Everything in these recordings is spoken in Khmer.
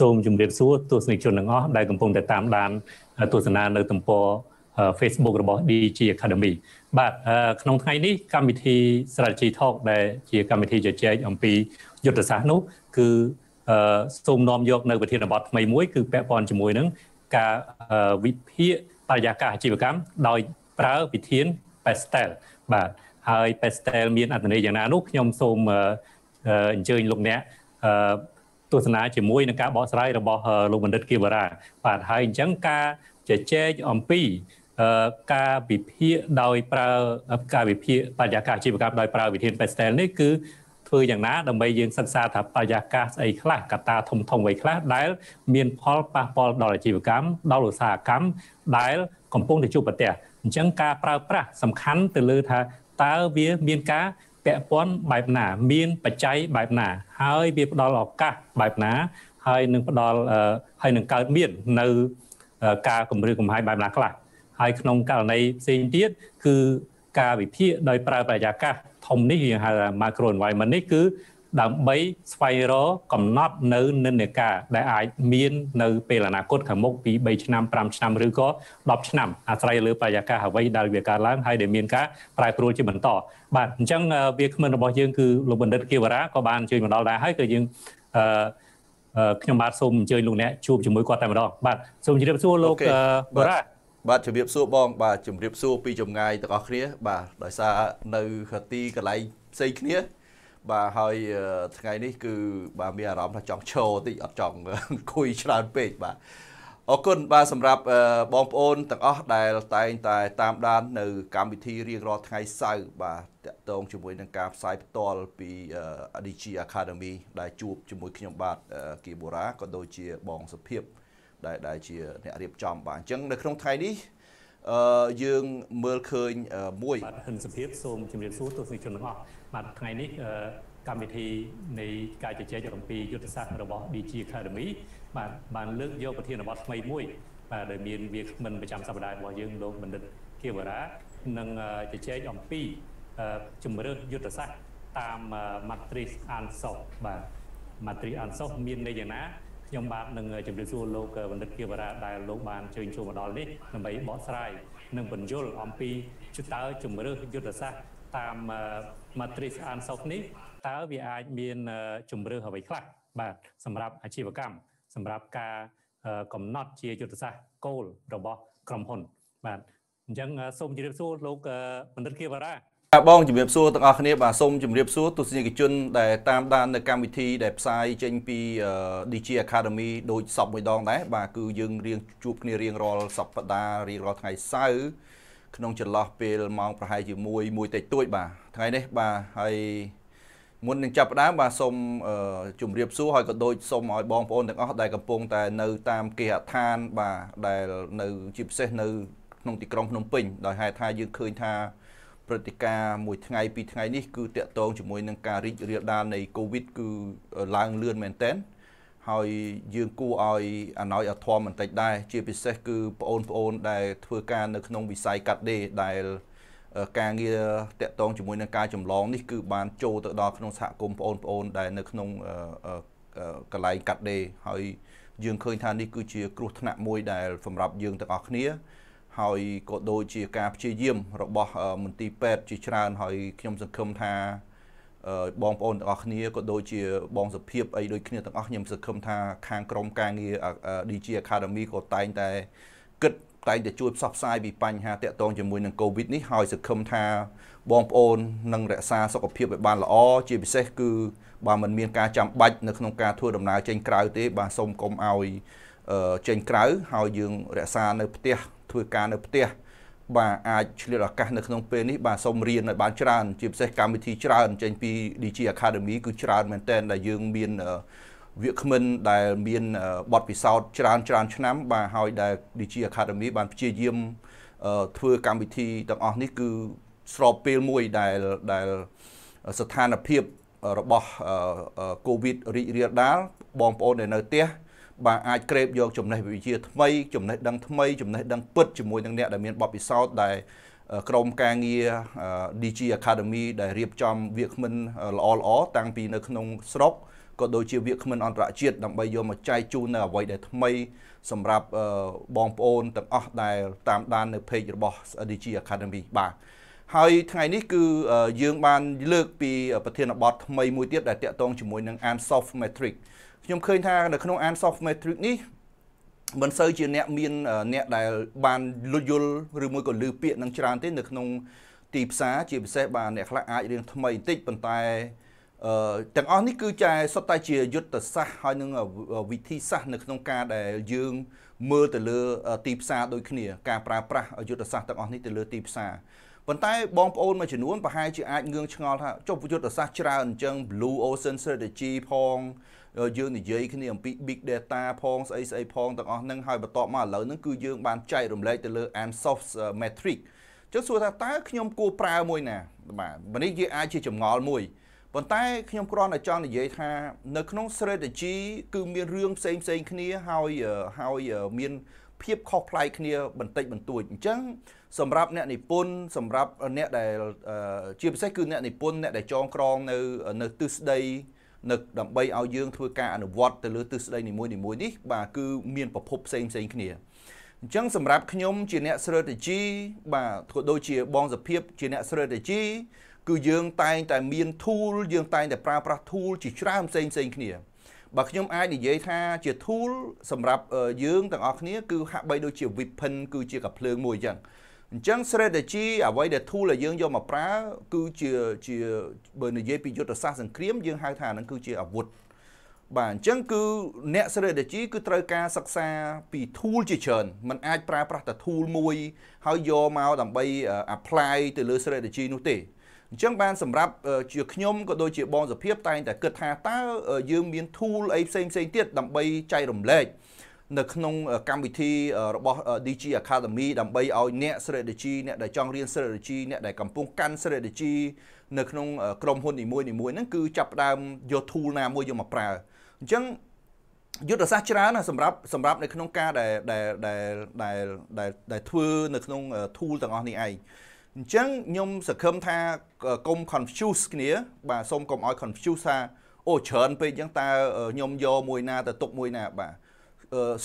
សូមជម្រាបសួរទស្សនិកជនទាំងអស់ដែលកំពុងតែតាមដានទស្សនានៅទំព័រ Facebook របស់ DG Academy បាទក្នុងថ្ងៃនេះកម្មវិធី Strategy Talk ដែលជាកម្មវិធីជជែកអំពីយុទ្ធសាស្ត្រនោះគឺសូមនាំយកនៅវិធានបទថ្មីមួយគឺពាក់ព័ន្ធជាមួយនឹងការវិភាគបរិយាកាសអាជីវកម្មដោយប្រើវិធាន Pastel បាទហើយ Pastel មានអត្ថន័យយ៉ាងណានោះខ្ញុំសូមអញ្ជើញលោកអ្នក ទស្សនាជាមួយនឹងការបកស្រាយរបស់លោកបណ្ឌិតគីវរាបាទហើយអញ្ចឹងការជជែកអំពីការវិភាគដោយប្រើការវិភាគបរិយាកាសអាជីវកម្មដោយប្រើវិធាន Pastel នេះគឺធ្វើយ៉ាងណាដើម្បីយើងសិក្សាថាបរិយាកាសស្អីខ្លះកត្តាធំធំអ្វីខ្លះដែល មានផលប៉ះពាល់ដល់អាជីវកម្មដល់ឧស្សាហកម្មដែលកំពុងតែជួបប្រទះអញ្ចឹងការប្រើប្រាស់សំខាន់ទៅលើថាតើវាមានការ ពាក់ព័ន្ធបែបណា មានបច្ច័យបែបណា ហើយវាផ្ដល់ឱកាសបែបណា ហើយនឹងផ្ដល់ហើយនឹងកើតមាននៅការគម្រាមកំហែងបែបណាខ្លះហើយក្នុងករណីផ្សេងទៀតគឺការវិភាគដោយប្រើបរិយាកាសធំនេះយើងហៅ macro environment នេះគឺ ដើម្បីស្វែងរកកំណត់នៅនិន្នាការដែលអាចមាននៅពេលអនាគតខាងមុខពី3ឆ្នាំ5ឆ្នាំឬក៏10ឆ្នាំអាស្រ័យលើបរិយាកាសអ្វីដែលវាកើតឡើងហើយដែលមានការប្រែប្រួលជាបន្តបាទអញ្ចឹងវាគ្មិនរបស់យើងគឺលោកបណ្ឌិតគីវរាក៏បានជួយមកដល់ដែរហើយក៏យើងអឺខ្ញុំបាទសូមអញ្ជើញលោកអ្នកជួបជាមួយគាត់តែម្ដងបាទសូមជម្រាបសួរលោកវរាបាទជំរាបសួរបងបាទជំរាបសួរពីចម្ងាយទាំងអស់គ្នាបាទដោយសារនៅទីកន្លែងផ្សេងគ្នា បាទហើយថ្ងៃនេះគឺបាទមានអារម្មណ៍ថាចង់ឈរតិចអត់ចង់អង្គុយច្រើនពេកបាទអរគុណបាទសម្រាប់បងប្អូនទាំងអស់ដែលតែងតែតាមដាននៅកម្មវិធីរៀងរាល់ថ្ងៃសៅរ៍បាទតកតងជាមួយនឹងការផ្សាយផ្ទាល់ពី DG Academy ដែលជួបជាមួយខ្ញុំបាទគីបូរ៉ាក៏ដូចជាបងសុភាពដែលដែលជាអ្នករៀបចំបាទអញ្ចឹងនៅក្នុងថ្ងៃនេះអឺយើងមើលឃើញមួយបាទហិនសុភាពសូមជម្រាបសួរទស្សនិកជនទាំងអស់ បាទថ្ងៃនេះកម្មវិធីនៃការជជែកអំពីយុទ្ធសាស្ត្ររបស់ DG Academy បាទបានលើកយកប្រធានបទថ្មីមួយបាទដែលមានវាគ្មិនប្រចាំសប្តាហ៍របស់យើងលោកបណ្ឌិតគៀវរានឹងជជែកអំពីជំរឿនយុទ្ធសាស្ត្រតាម matrix ANSOS បាទ matrix ANSOS មានន័យយ៉ាងណាខ្ញុំបាទនឹងជម្រាបសួរលោកបណ្ឌិតគៀវរាដែលលោកបានជើញចូលមកដល់នេះដើម្បីបកស្រាយនិងបញ្យល់អំពីជតើជំរឿនយុទ្ធសាស្ត្រ តាម matrix ANSOS នេះតើវាអាចមានជំរឿនអ្វីខ្លះបាទសម្រាប់អាជីវកម្មសម្រាប់ការកំណត់ជាយុទ្ធសាស្ត្រគោលរបស់ក្រុមហ៊ុន បាទអញ្ចឹងសូមជម្រាបសួរលោកបណ្ឌិតគៀវរាបាទបងជំរាបសួរទាំងអស់គ្នាបាទសូមជំរាបសួរទស្សនិកជនដែលតាមដាននៅកម្មវិធីដែលផ្សាយចេញពី DG Academy ដូចសពមួយដងដែរបាទគឺយើងរៀងជួបគ្នារៀងរាល់សប្តាហ៍រៀងរាល់ថ្ងៃសៅរ៍ ក្នុងចន្លោះពេលម៉ោងប្រហែលជាមួយមួយតិចតួចបាទថ្ងៃនេះបាទហើយមុននឹងចាប់ផ្ដើមបាទសូមជម្រាបសួរហើយក៏ដូចសូមឲ្យបងប្អូនទាំងអស់ដែលកំពុងតែនៅតាមគេហដ្ឋានបាទដែលនៅជាពិសេសនៅក្នុងទីក្រុងភ្នំពេញដោយហេតុថាយើងឃើញថាព្រឹត្តិការណ៍មួយថ្ងៃពីរថ្ងៃនេះគឺតាក់ទងជាមួយនឹងការរីករាលដាលនៃ COVID គឺឡើងលឿនមែនទែន ហើយយើងគួរឲ្យអណោយអធមបន្តិចដែរជាពិសេសគឺបងប្អូនដែលធ្វើការនៅក្នុងវិស័យកាត់ដេរដែលការងារតាក់ទងជាមួយនឹងការចម្លងនេះគឺបានចូលទៅដល់ក្នុងសហគមន៍បងប្អូនដែលនៅក្នុងកន្លែងកាត់ដេរហើយយើងឃើញថានេះគឺជាគ្រោះថ្នាក់មួយដែលសម្រាប់យើងទាំងអស់គ្នាហើយក៏ដូចជាការព្យាយាមរបស់មន្ទីរពេទ្យជាច្រើនហើយខ្ញុំសង្ឃឹមថា បងប្អូនទាំងអស់គ្នាក៏ដូចជាបងសុភាពអីដូចគ្នាទាំងអស់ខ្ញុំសង្ឃឹមថាខាងក្រមការងារ DG Academy ក៏តែងតែគិតតែងតែជួយផ្សព្វផ្សាយពីបញ្ហាតាក់ទងជាមួយនឹង COVID នេះហើយសង្ឃឹមថាបងប្អូននឹងរក្សាសុខភាពឲ្យបានល្អជាពិសេសគឺបើមិនមានការចាំបាច់នៅក្នុងការធ្វើដំណើរចេញក្រៅទេបាទសូមកុំឲ្យចេញក្រៅហើយយើងរក្សានៅផ្ទះធ្វើការនៅផ្ទះ បាទអាចឆ្លៀតឱកាសនៅក្នុងពេលនេះបាទសូមរៀនឲ្យបានច្រើន ជាពិសេសកម្មវិធីច្រើនចេញពី DG Academy គឺច្រើនមែនតើដែលយើងមានវាគ្មិនដែលមានបទពិសោធន៍ច្រើនច្រើនឆ្នាំ បាទហើយដែល DG Academy បានព្យាយាមធ្វើកម្មវិធីទាំងអស់នេះគឺស្របពេលមួយដែលដែលស្ថានភាពរបស់ COVID រីករាលដាលបងប្អូនដែលនៅផ្ទះ បាទអាចក្រេបយកចំណេះវិជ្ជាថ្មីចំណេះដឹងថ្មីចំណេះដឹងពិតជាមួយនឹងអ្នកដែលមានបទពិសោធន៍ដែលក្រុមការងារ DG Academy ដែលរៀបចំវាគ្មិនល្អល្អតាំងពីនៅក្នុងស្រុកក៏ដូចជាវាគ្មិនអន្តរជាតិដើម្បីយកមកចែកជូននៅអ្វីដែលថ្មីសម្រាប់បងប្អូនទាំងអស់ដែលតាមដាននៅ page របស់ DG Academy បាទហើយថ្ងៃនេះគឺយើងបានលើកពីប្រធានបទថ្មីមួយទៀតដែលតាក់ទងជាមួយនឹង Ansoft Metric ខ្ញុំឃើញថានៅក្នុង Ansoft Metric នេះមិនសូវជាអ្នកមានអ្នកដែលបានលុយល់ឬមួយក៏លឺពាក្យនឹងច្រើនទេនៅក្នុងទីផ្សារជាពិសេសបាទអ្នកខ្លះអាចរៀងថ្មីបន្តិចប៉ុន្តែអឺទាំងអស់នេះគឺចែសុទ្ធតែជាយុទ្ធសាស្ត្រហើយនឹងវិធីសាស្ត្រនៅក្នុងការដែលយើងមើលទៅលើទីផ្សារដូចគ្នាការប្រើប្រាស់យុទ្ធសាស្ត្រទាំងអស់នេះទៅលើទីផ្សារប៉ុន្តែបងប្អូនមួយចំនួនប្រហែលជាអាចងឿងឆ្ងល់ថាចុះយុទ្ធសាស្ត្រច្រើនអញ្ចឹង Blue Ocean Strategy ផង យើងនិយាយគ្នាអំពី Big Data ផងស្អីស្អីផងទាំងអស់ហ្នឹងហើយបន្ទាប់មកឥឡូវហ្នឹងគឺយើងបានចែករំលែកទៅលើ Ansoft Metric ចុះសួរថាតើខ្ញុំគួរប្រើមួយណាបាទនេះវាអាចជាចម្ងល់មួយប៉ុន្តែខ្ញុំគ្រាន់តែចង់និយាយថានៅក្នុង strategy គឺមានរឿងផ្សេងផ្សេងគ្នាហើយហើយមានភាពខុសប្លែកគ្នាបន្តិចបន្តួចអញ្ចឹងសម្រាប់អ្នកនិពន្ធសម្រាប់អ្នកដែលជាពិសេសគឺអ្នកនិពន្ធអ្នកដែលចងក្រងនៅនៅទិសដី នៅដើម្បីឲ្យយើងធ្វើការអនុវត្តទៅលើទិសដីនីមួយៗនេះបាទគឺមានប្រភពផ្សេងផ្សេងគ្នាអញ្ចឹងសម្រាប់ខ្ញុំជាអ្នក strategy បាទក៏ដូចជាបងសភាពជាអ្នក strategy គឺយើងតែងតែមាន tool យើងតែងតែប្រើប្រាស់ tool ជាច្រើនផ្សេងផ្សេងគ្នាបើខ្ញុំអាចនិយាយថាជា tool សម្រាប់យើងទាំងអស់គ្នាគឺហាក់បីដូចជា weapon គឺជាកាភ្លើងមួយអញ្ចឹង អញ្ចឹង strategy អ្វីដែល tool ដែលយើងយកមកប្រើគឺជាជាបើនិយាយពីយុទ្ធសាស្ត្រសង្គ្រាមយើងហៅថាហ្នឹងគឺជាអាវុធបាទអញ្ចឹងគឺអ្នក strategy គឺត្រូវការសិក្សាពី tool ជាច្រើនมันអាចប្រើប្រាស់តែ tool មួយ ហើយយកមកដើម្បី apply ទៅលើ strategy នោះទេអញ្ចឹងបានសម្រាប់ជាខ្ញុំក៏ដូចជាបងសុភាពតែងតែគិតថាតើយើងមាន tool អីផ្សេងផ្សេងទៀតដើម្បីចែករំលែក នៅក្នុងកម្មវិធីរបស់ DG Academy ដើម្បីឲ្យអ្នក strategy អ្នកដែលចង់រៀន strategy អ្នកដែលកំពុងកាន់ strategy នៅក្នុងក្រុមហ៊ុននីមួយៗហ្នឹងគឺចាប់ផ្ដើមយក tool ណាមួយយកមកប្រើអញ្ចឹងយុទ្ធសាស្ត្រច្រើនណាសម្រាប់សម្រាប់នៅក្នុងការដែលដែលដែលដែលដែលធ្វើនៅក្នុង tool ទាំងអស់នេះឯងអញ្ចឹងខ្ញុំសង្ឃឹមថាកុំ confuse គ្នាបាទសូមកុំឲ្យ confuse ថាអូច្រើនពេកអញ្ចឹងតើខ្ញុំយកមួយណាទៅទុកមួយណាបាទ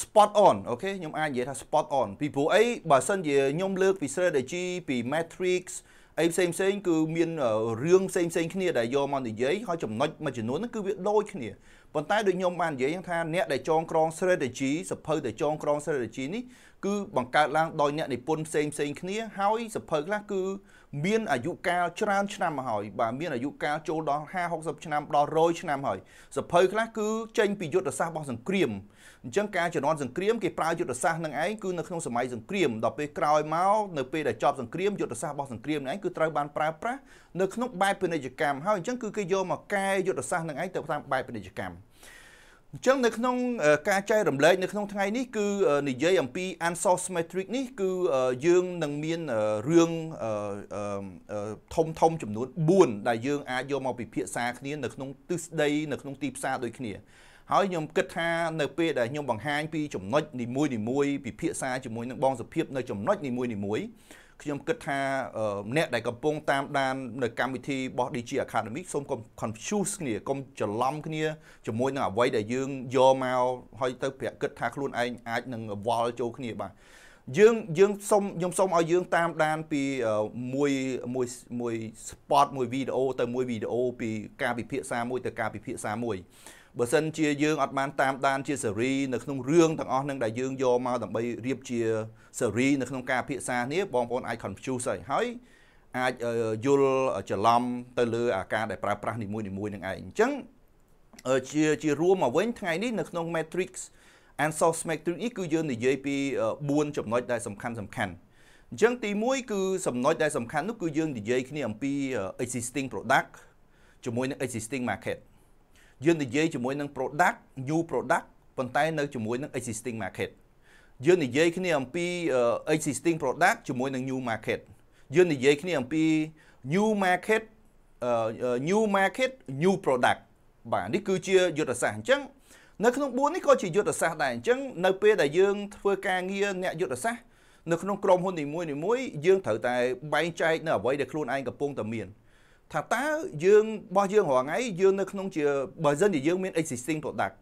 spot on អូខេខ្ញុំអាចនិយាយថា spot on ពីព្រោះអីបើសិនជាខ្ញុំលើកពី strategy ពី matrix អីផ្សេងផ្សេងគឺមានរឿងផ្សេងផ្សេងគ្នាដែលយកមកនិយាយហើយចំណុចមួយចំនួនហ្នឹងគឺវាដូចគ្នាប៉ុន្តែដូចខ្ញុំបាននិយាយថាអ្នកដែលចងក្រង strategy សភៅដែលចងក្រង strategy នេះគឺបង្កើតឡើងដោយអ្នកនិពន្ធផ្សេងផ្សេងគ្នាហើយសភៅខ្លះគឺមានអាយុកាលច្រើនឆ្នាំមកហើយបាទមានអាយុកាលចូលដល់50 60ឆ្នាំដល់100ឆ្នាំហើយសភៅខ្លះគឺចេញពីយុទ្ធសាស្ត្ររបស់សង្គ្រាម អញ្ចឹងការជំនាន់សង្គ្រាមគេប្រើយុទ្ធសាស្ត្រនឹងឯងគឺនៅក្នុងសម័យសង្គ្រាមដល់ពេលក្រោយមកនៅពេលដែលចប់សង្គ្រាមយុទ្ធសាស្ត្ររបស់សង្គ្រាមនឹងឯងគឺត្រូវបានប្រើប្រាស់នៅក្នុងបែបពាណិជ្ជកម្មហើយអញ្ចឹងគឺគេយកមកកែយុទ្ធសាស្ត្រនឹងឯងទៅតាមបែបពាណិជ្ជកម្មអញ្ចឹងនៅក្នុងការចែករំលែកនៅក្នុងថ្ងៃនេះគឺនិយាយអំពី Ansource Metric នេះគឺយើងនឹងមានរឿងធំធំចំនួន4ដែលយើងអាចយកមកពិភាក្សាគ្នានៅក្នុងទិសដីនៅក្នុងទីផ្សារដូចគ្នា ហើយខ្ញុំគិតថានៅពេលដែលខ្ញុំបង្ហាញពីចំណុចនីមួយនីមួយពិភាក្សាជាមួយនឹងបងសុភាពនៅចំណុចនីមួយនីមួយខ្ញុំគិតថាអ្នកដែលកំពុងតាមដាននៅកម្មវិធីរបស់ DG Academy សូមកុំ confuse គ្នាកុំច្រឡំគ្នាជាមួយនឹងអ្វីដែលយើងយកមកហើយទៅប្រាក់គិតថាខ្លួនឯងអាចនឹងវល់ចូលគ្នាបាទយើងយើងសុំខ្ញុំសុំឲ្យយើងតាមដានពីមួយមួយមួយ spot មួយវីដេអូទៅមួយវីដេអូពីការពិភាក្សាមួយទៅការពិភាក្សាមួយ បើសិនជាយើងអត់បានតាមដានជាសេរីនៅក្នុងរឿងទាំងអស់នឹងដែលយើងយកមកដើម្បីរៀបជាសេរីនៅក្នុងការពិភាក្សានេះបងប្អូនអាច confuse ហើយហើយអាចយល់ច្រឡំទៅលើអាការដែលប្រើប្រាស់នីមួយៗនឹងឯងអញ្ចឹងជាជារួមមកវិញថ្ងៃនេះនៅក្នុង matrix and source matrix នេះគឺយើងនិយាយពី4ចំណុចដែលសំខាន់សំខាន់អញ្ចឹងទី1គឺចំណុចដែលសំខាន់នោះគឺយើងនិយាយគ្នាអំពី existing product ជាមួយនឹង existing market យើងនិយាយជាមួយនឹង product new product ប៉ុន្តែនៅជាមួយនឹង existing market យើងនិយាយគ្នាអំពី existing product ជាមួយនឹង new market យើងនិយាយគ្នាអំពី new market new market new product បាទនេះគឺជាយុទ្ធសាស្ត្រអញ្ចឹងនៅក្នុង4នេះក៏ជាយុទ្ធសាស្ត្រដែរអញ្ចឹងនៅពេលដែលយើងធ្វើការងារអ្នកយុទ្ធសាស្ត្រនៅក្នុងក្រុមហ៊ុននីមួយៗយើងត្រូវតែបែងចែកនៅអ្វីដែលខ្លួនឯងកំពុងតែមាន ថាតើយើងបោះយើងរាល់ថ្ងៃយើងនៅក្នុងជាបើសិនជាយើងមាន existing product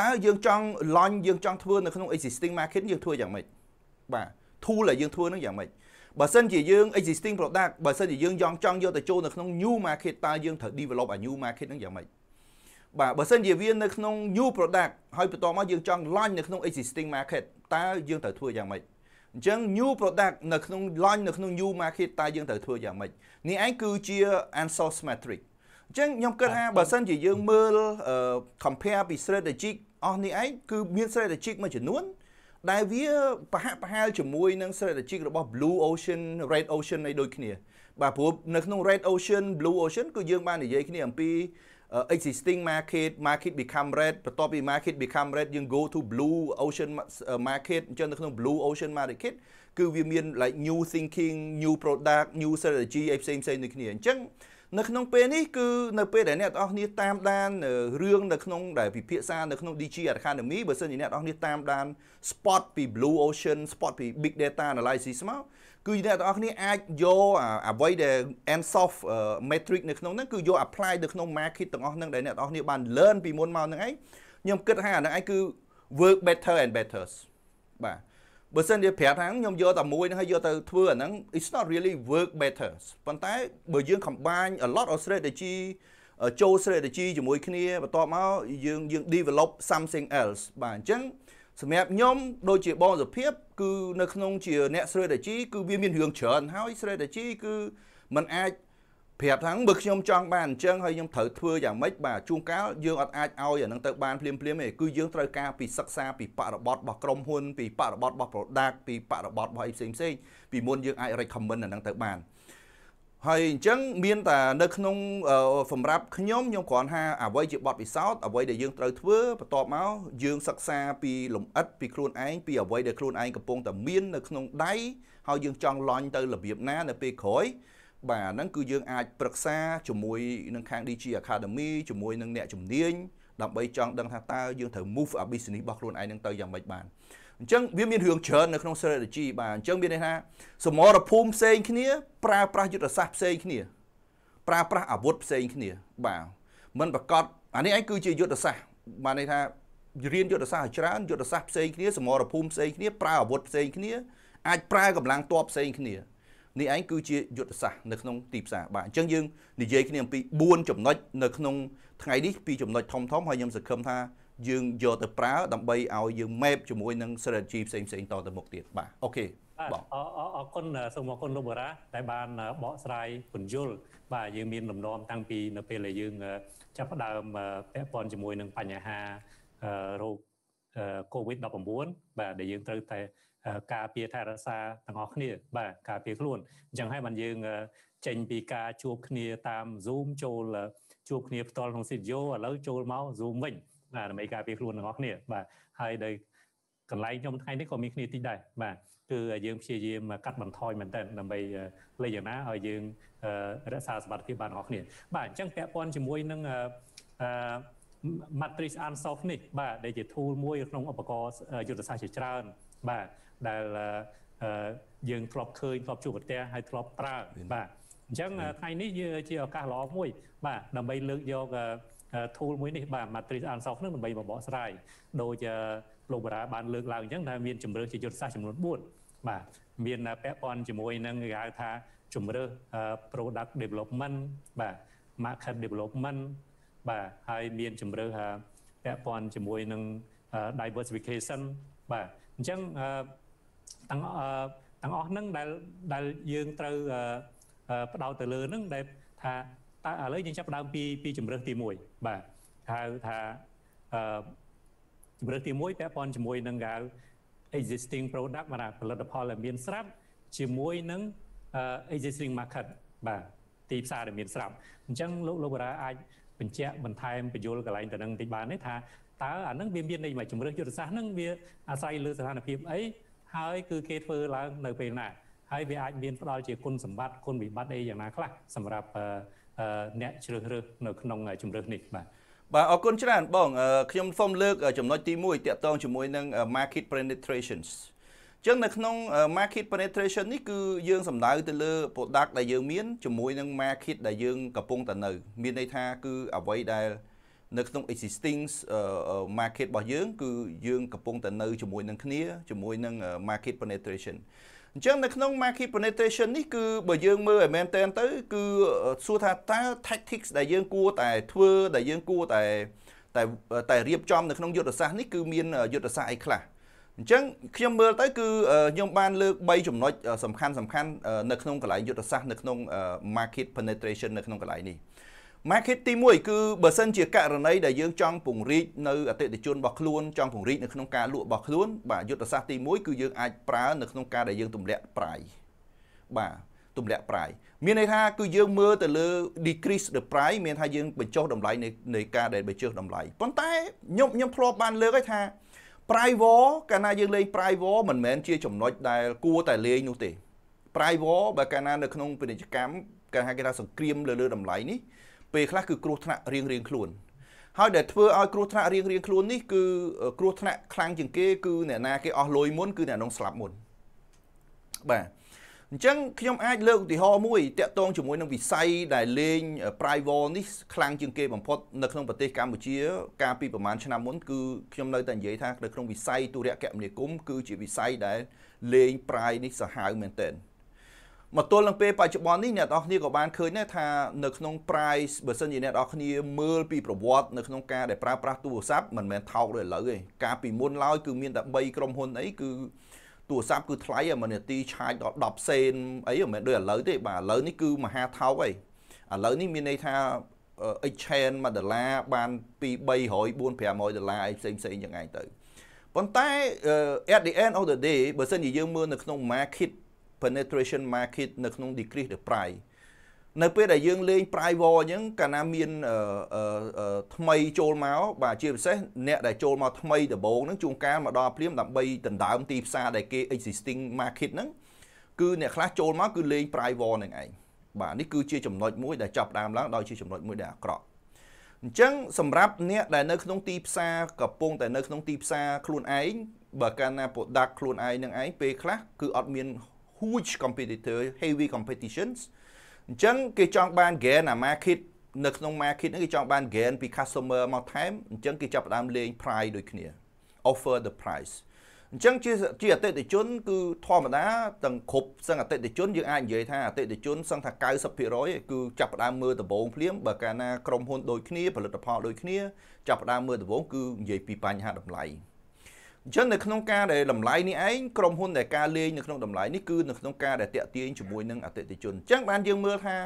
តើយើងចង់ launch យើងចង់ធ្វើនៅក្នុង existing market យើងធ្វើយ៉ាងម៉េចបាទ tool ដែលយើងធ្វើនឹងយ៉ាងម៉េចបើសិនជាយើង existing product បើសិនជាយើងចង់ចង់យកទៅចូលនៅក្នុង new market តើយើងត្រូវ develop អា new market នឹងយ៉ាងម៉េចបាទបើសិនជាវានៅក្នុង new product ហើយបន្តមកយើងចង់ launch នៅក្នុង existing market តើយើងត្រូវធ្វើយ៉ាងម៉េច អញ្ចឹង new product នៅក្នុង launch នៅក្នុង new market តើយើងត្រូវធ្វើយ៉ាងម៉េចនេះឯងគឺជា answer metric អញ្ចឹងខ្ញុំគិតថាបើសិនជាយើងមើល compare ពី strategic អស់នេះឯងគឺមាន strategic មួយចំនួនដែលវាប្រហាក់ប្រហែលជាមួយនឹង strategic របស់ Blue Ocean Red Ocean នៃដូចគ្នាបាទព្រោះនៅក្នុង Red Ocean Blue Ocean គឺយើងបាននិយាយគ្នាអំពី existing market market become red បន្ទាប់ពី market become red យើង go to blue ocean market អញ្ចឹងនៅក្នុង blue ocean market គឺវាមាន like new thinking new product new strategy អីផ្សេងផ្សេងដូចគ្នាអញ្ចឹងនៅក្នុងពេលនេះគឺនៅពេលដែលអ្នកទាំងអស់គ្នាតាមដានរឿងនៅក្នុងដែលពិភាក្សានៅក្នុង DG Academy បើសិនជាអ្នកទាំងអស់គ្នាតាមដាន spot ពី Blue Ocean spot ពី Big Data Analysis មក គឺអ្នកទាំងអស់គ្នាអាចយកអ្វីដែល Ansoft metric នៅក្នុងហ្នឹងគឺយក apply ទៅក្នុង market ទាំងអស់ហ្នឹងដែលអ្នកទាំងអស់គ្នាបាន learn ពីមុនមកហ្នឹងឯងខ្ញុំគិតថាអាហ្នឹងឯងគឺ work better and better បាទបើសិនជាប្រាប់ថាខ្ញុំយកតែមួយហ្នឹងហើយយកទៅធ្វើអាហ្នឹង it's not really work better ប៉ុន្តែបើយើង combine a lot of strategy ចូល strategy ជាមួយគ្នាបន្ទាប់មកយើងយើង develop something else បាទអញ្ចឹង សម្រាប់ខ្ញុំដូចជាបងសុភាពគឺនៅក្នុងជាអ្នក strategy គឺវាមានរឿងច្រើនហើយ strategy គឺมันអាចប្រាប់ថាបើខ្ញុំចង់បានអញ្ចឹងហើយខ្ញុំត្រូវធ្វើយ៉ាងម៉េចបាទជួនកាលយើងអត់អាចឲ្យអានឹងទៅបានភ្លាមភ្លាមទេគឺយើងត្រូវការពីសិក្សាពីបរិបទរបស់ក្រុមហ៊ុនពីបរិបទរបស់ product ពីបរិបទរបស់អីផ្សេងផ្សេងពីមុនយើងអាច recommend អានឹងទៅបាន ហើយអញ្ចឹងមានតែនៅក្នុងសម្រាប់ខ្ញុំខ្ញុំគ្រាន់ថាអ្វីជាបទពិសោធន៍អ្វីដែលយើងត្រូវធ្វើបន្ទាប់មកយើងសិក្សាពីលំអិតពីខ្លួនឯងពីអ្វីដែលខ្លួនឯងកំពុងតែមាននៅក្នុងដៃហើយយើងចង់លាញ់ទៅរបៀបណានៅពេលក្រោយបាទហ្នឹងគឺយើងអាចប្រឹក្សាជាមួយនឹងខាង DG Academy ជាមួយនឹងអ្នកជំនាញដើម្បីចង់ដឹងថាតើយើងត្រូវ move a business របស់ខ្លួនឯងនឹងទៅយ៉ាងម៉េចបាន អញ្ចឹងវាមានរឿងច្រើននៅក្នុង strategy បាទអញ្ចឹងមានន័យថាសមរភូមិផ្សេងគ្នាប្រើប្រាស់យុទ្ធសាស្ត្រផ្សេងគ្នាប្រើប្រាស់អាវុធផ្សេងគ្នាបាទមិនប្រកាសអានេះឯងគឺជាយុទ្ធសាស្ត្របានន័យថារៀនយុទ្ធសាស្ត្រច្រើនយុទ្ធសាស្ត្រផ្សេងគ្នាសមរភូមិផ្សេងគ្នាប្រើអាវុធផ្សេងគ្នាអាចប្រើកម្លាំងទ័ពផ្សេងគ្នានេះឯងគឺជាយុទ្ធសាស្ត្រនៅក្នុងទីផ្សារបាទអញ្ចឹងយើងនិយាយគ្នាអំពី4ចំណុចនៅក្នុងថ្ងៃនេះពីចំណុចធំធំហើយខ្ញុំសង្ឃឹមថា យើងយកទៅប្រើដើម្បីឲ្យយើង map ជាមួយនឹង strategy ផ្សេងផ្សេងតទៅមុខទៀតបាទអូខេបងអរគុណសូមអរគុណលោកបារាដែលបានបកស្រាយពន្យល់បាទយើងមានលំនាំតាំងពីនៅពេលដែលយើងចាប់ផ្ដើមពាក់ព័ន្ធជាមួយនឹងបញ្ហារោគ COVID-19 បាទដែលយើងត្រូវតែការពារថែរក្សាទាំងអស់គ្នាបាទការពារខ្លួនអញ្ចឹងហើយបានយើងចេញពីការជួបគ្នាតាម Zoom ចូលជួបគ្នាផ្ទាល់ក្នុង studio ឥឡូវចូលមក Zoom វិញបាទ ដើម្បីការពារខ្លួនទាំងអស់គ្នាបាទហើយដោយកន្លែងខ្ញុំថ្ងៃនេះក៏មានគ្នាតិចដែរបាទគឺយើងព្យាយាមកាត់បន្ថយមែនតើដើម្បីលេខយ៉ាងណាឲ្យយើងរក្សាសុខភាពបានទាំងអស់គ្នាបាទអញ្ចឹងពាក់ព័ន្ធជាមួយនឹងអឺ matrix Ansoff នេះបាទដែលជា tool មួយក្នុងឧបករណ៍យុទ្ធសាស្ត្រជាច្រើនបាទដែលយើងធ្លាប់ឃើញធ្លាប់ជួបប្រទះហើយធ្លាប់ប្រើបាទអញ្ចឹងថ្ងៃនេះជាឱកាសល្អមួយ បាទដើម្បីលើកយក tool មួយនេះបាទ matrix Ansoff នឹងដើម្បីបបកស្រាយដោយលោកបារាបានលើកឡើងអញ្ចឹងថាមានជំរឿជាយុទ្ធសាស្ត្រចំនួន4បាទមានពាក់ព័ន្ធជាមួយនឹងគេហៅថាជំរឿ product development បាទ market development បាទហើយមានជំរឿពាក់ព័ន្ធជាមួយនឹង diversification បាទអញ្ចឹងទាំងទាំងអស់ហ្នឹងដែលដែលយើងត្រូវផ្ដោតទៅលើហ្នឹងដែលថា តើឥឡូវយើងចាប់ផ្ដើមពីពីជំរើសទី1បាទហៅថាអឺជំរើសទី1ពាក់ព័ន្ធជាមួយនឹងកៅ existing product បាទផលិតផលដែលមានស្រាប់ជាមួយនឹង existing market បាទទីផ្សារដែលមានស្រាប់អញ្ចឹងលោកលោកបារាអាចបញ្ជាក់បន្ថែមបញ្យលកន្លែងទៅនឹងតិចបានទេថាតើអានឹងវាមានន័យមកជំរឿសយុទ្ធសាស្ត្រហ្នឹងវាអាស្រ័យលើស្ថានភាពអីហើយគឺគេធ្វើឡើងនៅពេលណាហើយវាអាចមានផ្ដល់ជាគុណសម្បត្តិគុណវិបត្តិអីយ៉ាងណាខ្លះសម្រាប់ អ្នកជ្រើសរើសនៅក្នុងជំរើសនេះបាទបាទអរគុណច្រើនបងខ្ញុំសូមលើកចំណុចទី1តាក់ទងជាមួយនឹង market penetrations អចឹងនៅក្នុង market penetration នេះគឺយើងសំដៅទៅលើ product ដែលយើងមានជាមួយនឹង market ដែលយើងកំពុងតែនៅ មានន័យថាគឺអ្វីដែលនៅក្នុង existing market របស់យើង គឺយើងកំពុងតែនៅជាមួយនឹងគ្នាជាមួយនឹង market penetration អញ្ចឹងនៅក្នុង market penetration នេះគឺបើយើងមើលឲ្យមែនតែនទៅ គឺសួរថាតើ tactics ដែលយើងគួរតែធ្វើដែលយើងគួរតែតែតែរៀបចំនៅក្នុងយុទ្ធសាស្ត្រនេះគឺមានយុទ្ធសាស្ត្រអីខ្លះអញ្ចឹងខ្ញុំមើលទៅគឺខ្ញុំបានលើក3ចំណុចសំខាន់សំខាន់នៅក្នុងកន្លែងយុទ្ធសាស្ត្រនៅក្នុង market penetration នៅក្នុងកន្លែងនេះ market ទី1គឺបើសិនជាករណីដែលយើងចង់ពង្រីកនៅអតិថិជនរបស់ខ្លួនចង់ពង្រីកនៅក្នុងការលក់របស់ខ្លួនបាទយុទ្ធសាស្ត្រទី1គឺយើងអាចប្រើនៅក្នុងការដែលយើងទម្លាក់ប្រាយបាទទម្លាក់ប្រាយមានន័យថាគឺយើងមើលទៅលើ decrease the price មានថាយើងបញ្ចុះតម្លៃនៃនៃការដែលបញ្ចុះតម្លៃប៉ុន្តែខ្ញុំខ្ញុំធ្លាប់បានលើកឲ្យថា price war កាលណាយើងលេង price war មិនមែនជាចំណុចដែលគួរតែលេងនោះទេ price war បើកាលណានៅក្នុងពាណិជ្ជកម្មគេហៅគេថាសង្គ្រាមលើលើតម្លៃនេះ ពេលខ្លះគឺគ្រោះថ្នាក់រៀងរៀងខ្លួនហើយដែលធ្វើឲ្យគ្រោះថ្នាក់រៀងរៀងខ្លួននេះគឺគ្រោះថ្នាក់ខ្លាំងជាងគេគឺអ្នកណាគេអស់លុយមុនគឺអ្នកនោះស្លាប់មុនបាទអញ្ចឹងខ្ញុំអាចលើកឧទាហរណ៍មួយតាក់ទងជាមួយនឹងវិស័យដែលលេង private នេះខ្លាំងជាងគេបំផុតនៅក្នុងប្រទេសកម្ពុជា កាលពីប្រហែលឆ្នាំមុនគឺខ្ញុំនៅតែនិយាយថានៅក្នុងវិស័យទូរគមនាគមន៍គឺជាវិស័យដែលលេង private នេះសាហាវមែនទែន មកទល់នឹងពេលបច្ចុប្បន្ននេះអ្នកនរគ្នាក៏បានឃើញដែរថានៅក្នុង price បើសិនជាអ្នកនរគ្នាមើលពីប្រវត្តិនៅក្នុងការដែលប្រើប្រាស់ទូរស័ព្ទមិនមែនថោកដូចឥឡូវទេកាលពីមុនឡើយគឺមានតែ3ក្រុមហ៊ុនអីគឺទូរស័ព្ទគឺថ្លៃមួយនាទីឆាយដល់10សេនអីមិនមែនដូចឥឡូវទេបាទឥឡូវនេះគឺមហាថោកអីឥឡូវនេះមានន័យថា exchange 1ដុល្លារបានពី300 4 500ដុល្លារអីផ្សេងផ្សេងយ៉ាងឯងទៅប៉ុន្តែ at the end of the day បើសិនជាយើងមើលនៅក្នុង market penetration market នៅក្នុង decrease the price នៅពេលដែលយើងលេង price war អញ្ចឹងកាលណាមានថ្មីចូលមកបាទជាពិសេសអ្នកដែលចូលមកថ្មីដំបូងហ្នឹងជួនកាលមកដល់ព្រាមដើម្បីដណ្ដើមទីផ្សារដែលគេ existing market ហ្នឹងគឺអ្នកខ្លះចូលមកគឺលេង price war នឹងឯងបាទនេះគឺជាចំណុចមួយដែលចាប់ដើមឡើងដោយជាចំណុចមួយដែលអាក្រក់អញ្ចឹងសម្រាប់អ្នកដែលនៅក្នុងទីផ្សារកំពុងតែនៅក្នុងទីផ្សារខ្លួនឯងបើកាលណា product ខ្លួនឯងនឹងឯងពេលខ្លះគឺអត់មាន huge competitor heavy competitions អញ្ចឹងគេចង់បាន gain អា market នៅក្នុង market ហ្នឹងគេចង់បាន gain ពី customer មកថែមអញ្ចឹងគេចាប់ផ្ដើមលេង price ដូចគ្នា offer the price អញ្ចឹងជាជាអតិថិជនគឺធម្មតាទាំងគ្រប់សឹងអតិថិជនយើងអាចនិយាយថាអតិថិជនសឹងថា90%គឺចាប់ផ្ដើមមើលដំបូងភ្លាមបើកាលណាក្រុមហ៊ុនដូចគ្នាផលិតផលដូចគ្នាចាប់ផ្ដើមមើលដំបូងគឺនិយាយពីបញ្ហាតម្លៃ អញ្ចឹងនៅក្នុងការដែលតម្លៃនេះឯងក្រុមហ៊ុនដែលការលេងនៅក្នុងតម្លៃនេះគឺនៅក្នុងការដែលតាក់ទាញជាមួយនឹងអតិថិជនអញ្ចឹងបានយើងមើលថា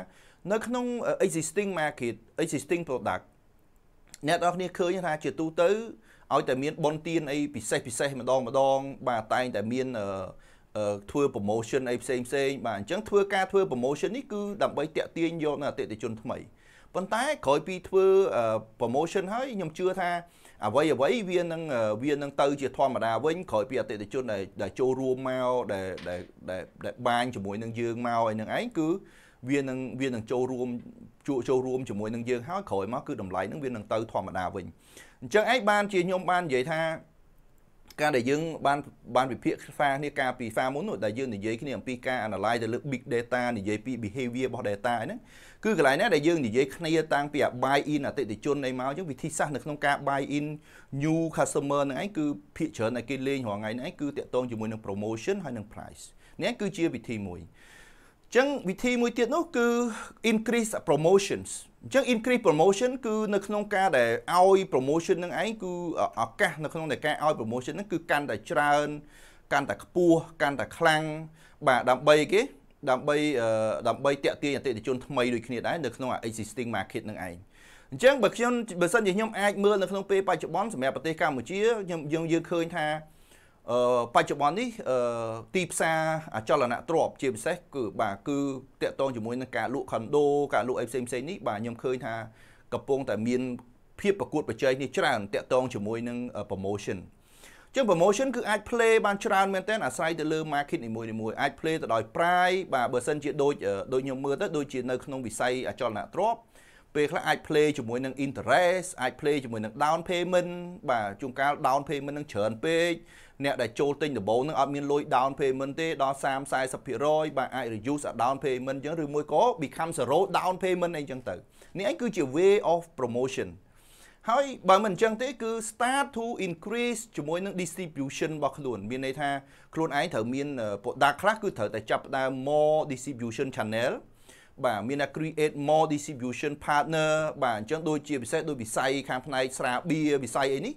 នៅក្នុង existing market existing product អ្នកនរគ្នាឃើញថាជាទូទៅឲ្យតែមានប៉ុនទៀនអីពិសេសពិសេសម្ដងម្ដង បាទតែងតែមានធ្វើ promotion អីផ្សេងផ្សេងបាទអញ្ចឹងធ្វើការធ្វើ promotion នេះគឺដើម្បីតាក់ទាញយកនៅអតិថិជនថ្មីប៉ុន្តែក្រោយពីធ្វើ promotion ហើយខ្ញុំជឿថា អ្វីអ្វីវានឹងវានឹងទៅជាធម្មតាវិញក្រោយពីអតិថិជនដែលដែលចូលរួមមកដែលដែលដែលបាញជាមួយនឹងយើងមកឯនឹងឯងគឺវានឹងវានឹងចូលរួមជួចូលរួមជាមួយនឹងយើងហើយក្រោយមកគឺតម្លៃនឹងវានឹងទៅធម្មតាវិញអញ្ចឹងឯងបានជាខ្ញុំបាននិយាយថាការដែលយើងបានបានវិភាគហ្វានេះការពីហ្វាមុននោះដែលយើងនិយាយគ្នាអំពីការ analyze ទៅលើ big data និយាយពី behavior របស់ data ហ្នឹង គឺកន្លែងណាដែលយើងនិយាយគ្នាតាំងពី buy in អតិថិជនអីមកអញ្ចឹងវិធីសាស្ត្រនៅក្នុងការ buy in new customer ហ្នឹងឯងគឺភាគច្រើនដែលគេលេងរាល់ថ្ងៃហ្នឹងឯងគឺតាក់ទងជាមួយនឹង promotion ហើយនឹង price នេះគឺជាវិធីមួយអញ្ចឹងវិធីមួយទៀតនោះគឺ increase promotions អញ្ចឹង increase promotion គឺនៅក្នុងការដែលឲ្យ promotion នឹងឯងគឺឱកាសនៅក្នុងនៃការឲ្យ promotion ហ្នឹងគឺកាន់តែច្រើន កាន់តែខ្ពស់កាន់តែខ្លាំងបាទដើម្បីគេ ដើម្បីដើម្បីតាក់ទាញអតិថិជនថ្មីដូចគ្នាដែរនៅក្នុង existing market នឹងឯងអញ្ចឹងបើខ្ញុំបើសិនជាខ្ញុំអាចមើលនៅក្នុងពេលបច្ចុប្បន្នសម្រាប់ប្រទេសកម្ពុជាខ្ញុំយើងយើងឃើញថាអឺបច្ចុប្បន្ននេះអឺទីផ្សារអចលនទ្រព្យជាពិសេសគឺបាទគឺតកតងជាមួយនឹងការលក់ខុនដូការលក់អីផ្សេងផ្សេងនេះបាទខ្ញុំឃើញថាកំពុងតែមានភាពប្រកួតប្រជែងនេះច្រើនតកតងជាមួយនឹង promotion ចឹង promotion គឺអាច play បានច្រើនមែនទែនអាស្រ័យទៅលើ market នីមួយៗអាច play ទៅដោយ price បាទបើសិនជាដូចដូចខ្ញុំមើលទៅដូចជានៅក្នុងវិស័យអចលនទ្រព្យពេលខ្លះអាច play ជាមួយនឹង interest អាច play ជាមួយនឹង down payment បាទជួនកាល down payment នឹងច្រើនពេកអ្នកដែលចូលទិញដំបូងនឹងអត់មានលុយ down payment ទេដល់30 40%បាទអាច reduce អា down payment អញ្ចឹងឬមួយក៏ become zero down payment អីចឹងទៅនេះឯងគឺជា way of promotion ហើយបើមិនអញ្ចឹងទេគឺ start to increase ជាមួយនឹង distribution របស់ខ្លួន មានន័យថាខ្លួនឯងត្រូវមាន product ខ្លះគឺត្រូវតែចាប់ដើម more distribution channel បាទមានតែ create more distribution partner បាទអញ្ចឹងដូចជាពិសេសដូចវិស័យខាងផ្នែកស្រាបៀរវិស័យអីនេះ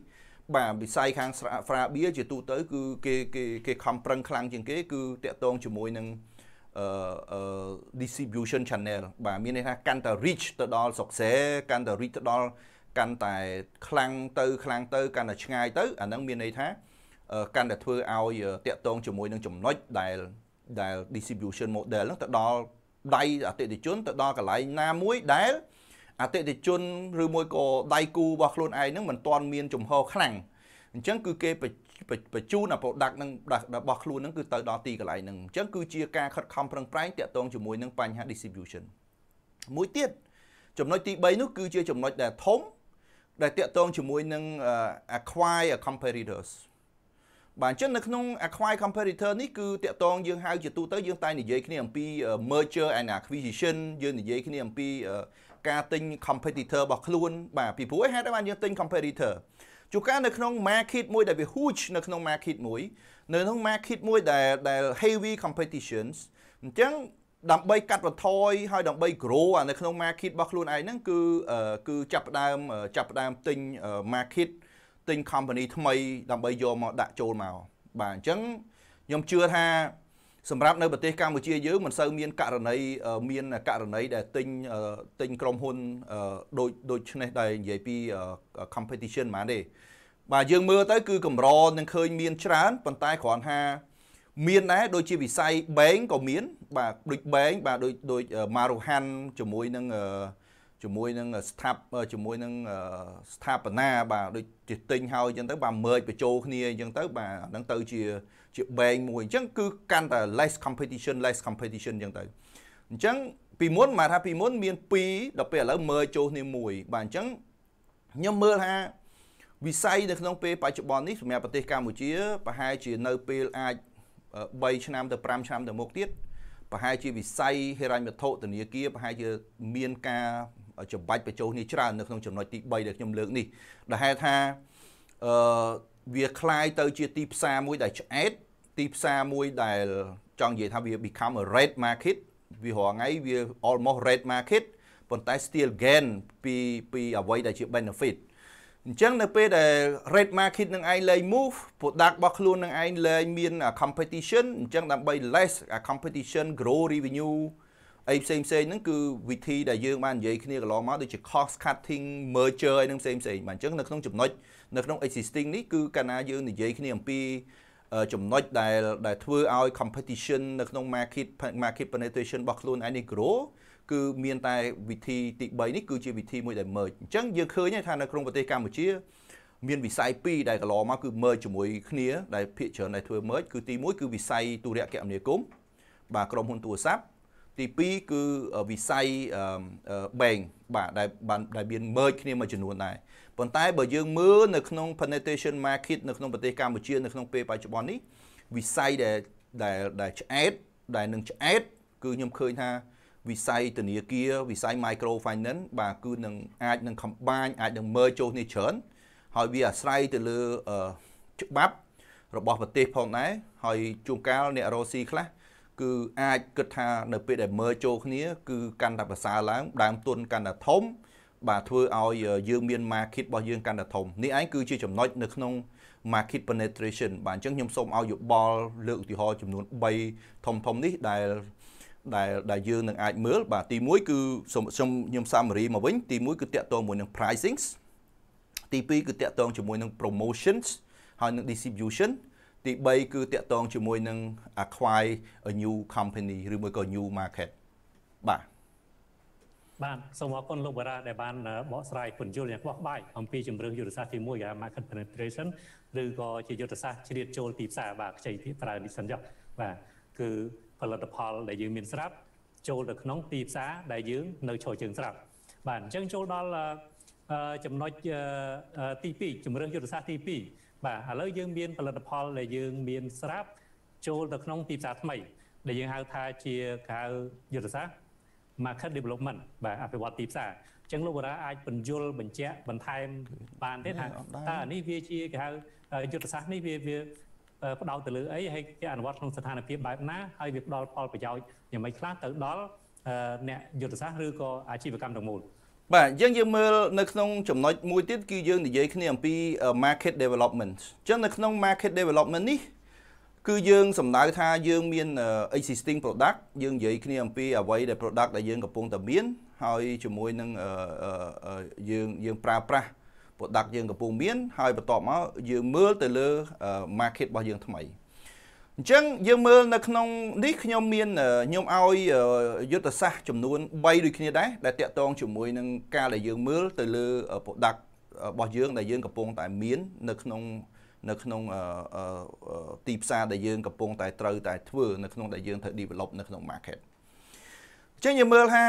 បាទវិស័យខាងស្រាបៀរជាទូទៅ គឺគេគេគេខំប្រឹងខ្លាំងជាងគេ គឺតាក់ទងជាមួយនឹងអឺ distribution channel បាទមានន័យថាកាន់តែ reach ទៅដល់ស្រុកស្រែកាន់តែ reach ទៅដល់ កាន់តែខ្លាំងទៅខ្លាំងទៅកាន់តែឆ្ងាយទៅអាហ្នឹងមានន័យថាកាន់តែធ្វើឲ្យតាក់ទងជាមួយនឹងចំណុចដែលដែល distribution model ហ្នឹងទៅដល់ដៃអតិថិជនទៅដល់កន្លែងណាមួយដែលអតិថិជនឬមួយក៏ដៃគូរបស់ខ្លួនឯងហ្នឹងមិនទាន់មានចំហខ្លាំងអញ្ចឹងគឺគេបញ្ជូនអា product ហ្នឹងរបស់ខ្លួនហ្នឹងគឺទៅដល់ទីកន្លែងហ្នឹងអញ្ចឹងគឺជាការខិតខំប្រឹងប្រែងតាក់ទងជាមួយនឹងបញ្ហា distribution មួយទៀតចំណុចទី3នោះគឺជាចំណុចដែលធំ ដែលតាក់ទងជាមួយនឹង acquire competitors បាទអញ្ចឹងនៅក្នុង acquire competitor នេះគឺតាក់ទងយើងហៅជាទូទៅយើងតែនិយាយគ្នាអំពី merger and acquisition យើងនិយាយគ្នាអំពីការទិញ competitor របស់ខ្លួន បាទពីព្រោះហេតុអីបានយើងទិញ competitor ជួនកាលនៅក្នុង market មួយដែលវា huge នៅក្នុង market មួយនៅក្នុង market មួយដែលដែល heavy competitions អញ្ចឹង ដើម្បីកាត់បន្ថយហើយដើម្បី grow អានៅក្នុង market របស់ខ្លួនឯងហ្នឹងគឺគឺចាប់ផ្ដើមចាប់ផ្ដើមទិញ market ទិញ company ថ្មីដើម្បីយកមកដាក់ចូលមកបាទអញ្ចឹងខ្ញុំជឿថាសម្រាប់នៅប្រទេសកម្ពុជាយើងមិនសូវមានករណីមានករណីដែលទិញទិញក្រុមហ៊ុនដូចដូចនេះដែលនិយាយពី competition ហ្មងទេបាទយើងមើលទៅគឺកម្រនឹងឃើញមានច្រើនប៉ុន្តែគ្រាន់ថា មានដែរដូចជាវិស័យ bank ក៏មាន បាទដូច bank បាទដូចដូច Maruhan ជាមួយនឹងជាមួយនឹងស្ថាបជាមួយនឹងស្ថាបនាបាទដូចជាទិញហើយអញ្ចឹងទៅបាទមើចបញ្ចូលគ្នាអញ្ចឹងទៅបាទហ្នឹងទៅជាជា bank មួយអញ្ចឹងគឺកាន់តែ less competition less competition អញ្ចឹងទៅអញ្ចឹងពីមុនមកថាពីមុនមាន2ដល់ពេលឥឡូវមើចចូលគ្នាមួយបាទអញ្ចឹងខ្ញុំមើលថាវិស័យនៅក្នុងពេលបច្ចុប្បន្ននេះសម្រាប់ប្រទេសកម្ពុជាប្រហែលជានៅពេលអាច 3ឆ្នាំទៅ5ឆ្នាំទៅមុខទៀតប្រហែលជាវិស័យហិរញ្ញវត្ថុធនាគារប្រហែលជាមានការចម្បាច់បញ្ចូលគ្នាច្រើននៅក្នុងចំណុចទី3ដែលខ្ញុំលើកនេះដែលហេតុថាអឺវាคล้ายទៅជាទីផ្សារមួយដែលឆ្អែតទីផ្សារមួយដែលចង់និយាយថាវា become a red market វារងថ្ងៃវា almost red market ប៉ុន្តែ still gain ពីពីអ្វីដែលជា benefit អញ្ចឹងនៅពេលដែល red market នឹងឯងលែង move product របស់ខ្លួននឹងឯងលែងមាន competition អញ្ចឹងដើម្បី less competition grow revenue អីផ្សេងផ្សេងហ្នឹងគឺវិធីដែលយើងបាននិយាយគ្នាកន្លងមកដូចជា cost cutting merger អីហ្នឹងផ្សេងផ្សេងបាទអញ្ចឹងនៅក្នុងចំណុចនៅក្នុង existing នេះគឺកាលណាយើងនិយាយគ្នាអំពីចំណុចដែលដែលធ្វើឲ្យ competition នៅក្នុង market market penetration របស់ខ្លួនឯងនេះ grow គឺមានតែវិធីទី3នេះគឺជាវិធីមួយដែល merge អញ្ចឹងយើងឃើញថានៅក្នុងប្រទេសកម្ពុជា មានវិស័យ2ដែលកន្លងមកគឺ merge ជាមួយគ្នាដែលភាគច្រើនដែលធ្វើ merge គឺទី1គឺវិស័យទូរគមនាគមន៍បាទក្រុមហ៊ុនទូរស័ព្ទទី2គឺវិស័យ bank បាទដែលបានដែលមាន merge គ្នាមួយចំនួនដែរប៉ុន្តែបើយើងមើលនៅក្នុង penetration market នៅក្នុងប្រទេសកម្ពុជានៅក្នុងពេលបច្ចុប្បន្ននេះវិស័យដែលដែលដែលឆ្អែតដែលនឹងឆ្អែតគឺខ្ញុំឃើញថា វិស័យធនាគារវិស័យ micro finance បាទគឺនឹងអាចនឹង combine អាចនឹង merge ចូលគ្នាច្រើនហើយវាអាស្រ័យទៅលើច្បាប់របស់ប្រទេសផងដែរហើយជួនកាលអ្នករស់ស៊ីខ្លះគឺអាចគិតថានៅពេលដែលមើលចូលគ្នា គឺកាន់តែប្រសើរឡើងដើមទុនកាន់តែធំ បាទធ្វើឲ្យយើងមាន market របស់យើងកាន់តែធំនេះឯងគឺជាចំណុចនៅក្នុង market penetration បាទអញ្ចឹងខ្ញុំសូមឲ្យយោបល់លើកឧទាហរណ៍ចំនួន3ធំធំនេះដែល ដែលដែលយើងនឹងអាចមើលបាទទី1គឺសូមខ្ញុំ summary មកវិញទី1គឺតាក់ទងមួយនឹង pricings ទី2គឺតាក់ទងជាមួយនឹង promotions ហើយនឹង distribution ទី3គឺតាក់ទងជាមួយនឹង acquire a new company ឬមួយក៏ new market បាទបាទសូមអរគុណលោកបារ៉ាដែលបានបកស្រាយពន្យល់យ៉ាងខ្វះក្បាយអំពីជំរឿនយុទ្ធសាស្ត្រទី1គេ market penetration ឬក៏ជាយុទ្ធសាស្ត្រជ្រៀតចូលទីផ្សារបាទខ្ចីទីប្រើនេះសិនចុះបាទគឺ ផលិតផលដែលយើងមានស្រាប់ចូលទៅក្នុងទីផ្សារដែលយើងនៅឈរជើងស្រាប់បាទអញ្ចឹងចូលដល់ចំណុចទី2ជំរឿនយុទ្ធសាស្ត្រទី2បាទឥឡូវយើងមានផលិតផលដែលយើងមានស្រាប់ចូលទៅក្នុងទីផ្សារថ្មី ដែលយើងហៅថាជាកៅយុទ្ធសាស្ត្រ market development បាទអភិវឌ្ឍទីផ្សារអញ្ចឹងលោកបារាអាចបញ្យលបញ្ជាក់បន្ថែមបានទេថាតើនេះវាជាគេហៅយុទ្ធសាស្ត្រនេះវាវា ផ្ដោតទៅលើអីហើយគេអនុវត្តក្នុងស្ថានភាពបែបណាហើយវាផ្ដល់ផលប្រយោជន៍យ៉ាងម៉េចខ្លះទៅដល់អ្នកយុទ្ធសាស្ត្រឬក៏អាជីវកម្មទាំងមូលបាទយើងយើងមើលនៅក្នុងចំណុចមួយទៀតគឺយើងនិយាយគ្នាអំពី market development អញ្ចឹងនៅក្នុង market development នេះគឺយើងសំដៅថាយើងមាន existing product យើងនិយាយគ្នាអំពីអ្វីដែល product ដែលយើងកំពុងតែមានហើយជាមួយនឹងយើងយើងប្រើប្រាស់ product យើងកំពុងមានហើយបន្ទាប់មកយើងមើលទៅលើ market របស់យើងថ្មីអញ្ចឹងយើងមើលនៅក្នុងនេះខ្ញុំមានខ្ញុំឲ្យយុទ្ធសាស្ត្រចំនួន3ដូចគ្នាដែរដែលតាក់ទងជាមួយនឹងការដែលយើងមើលទៅលើ product របស់យើងដែលយើងកំពុងតែមាននៅក្នុងនៅក្នុងទីផ្សារដែលយើងកំពុងតែត្រូវតែធ្វើនៅក្នុងដែលយើងត្រូវ develop នៅក្នុង market អញ្ចឹងយើងមើលថា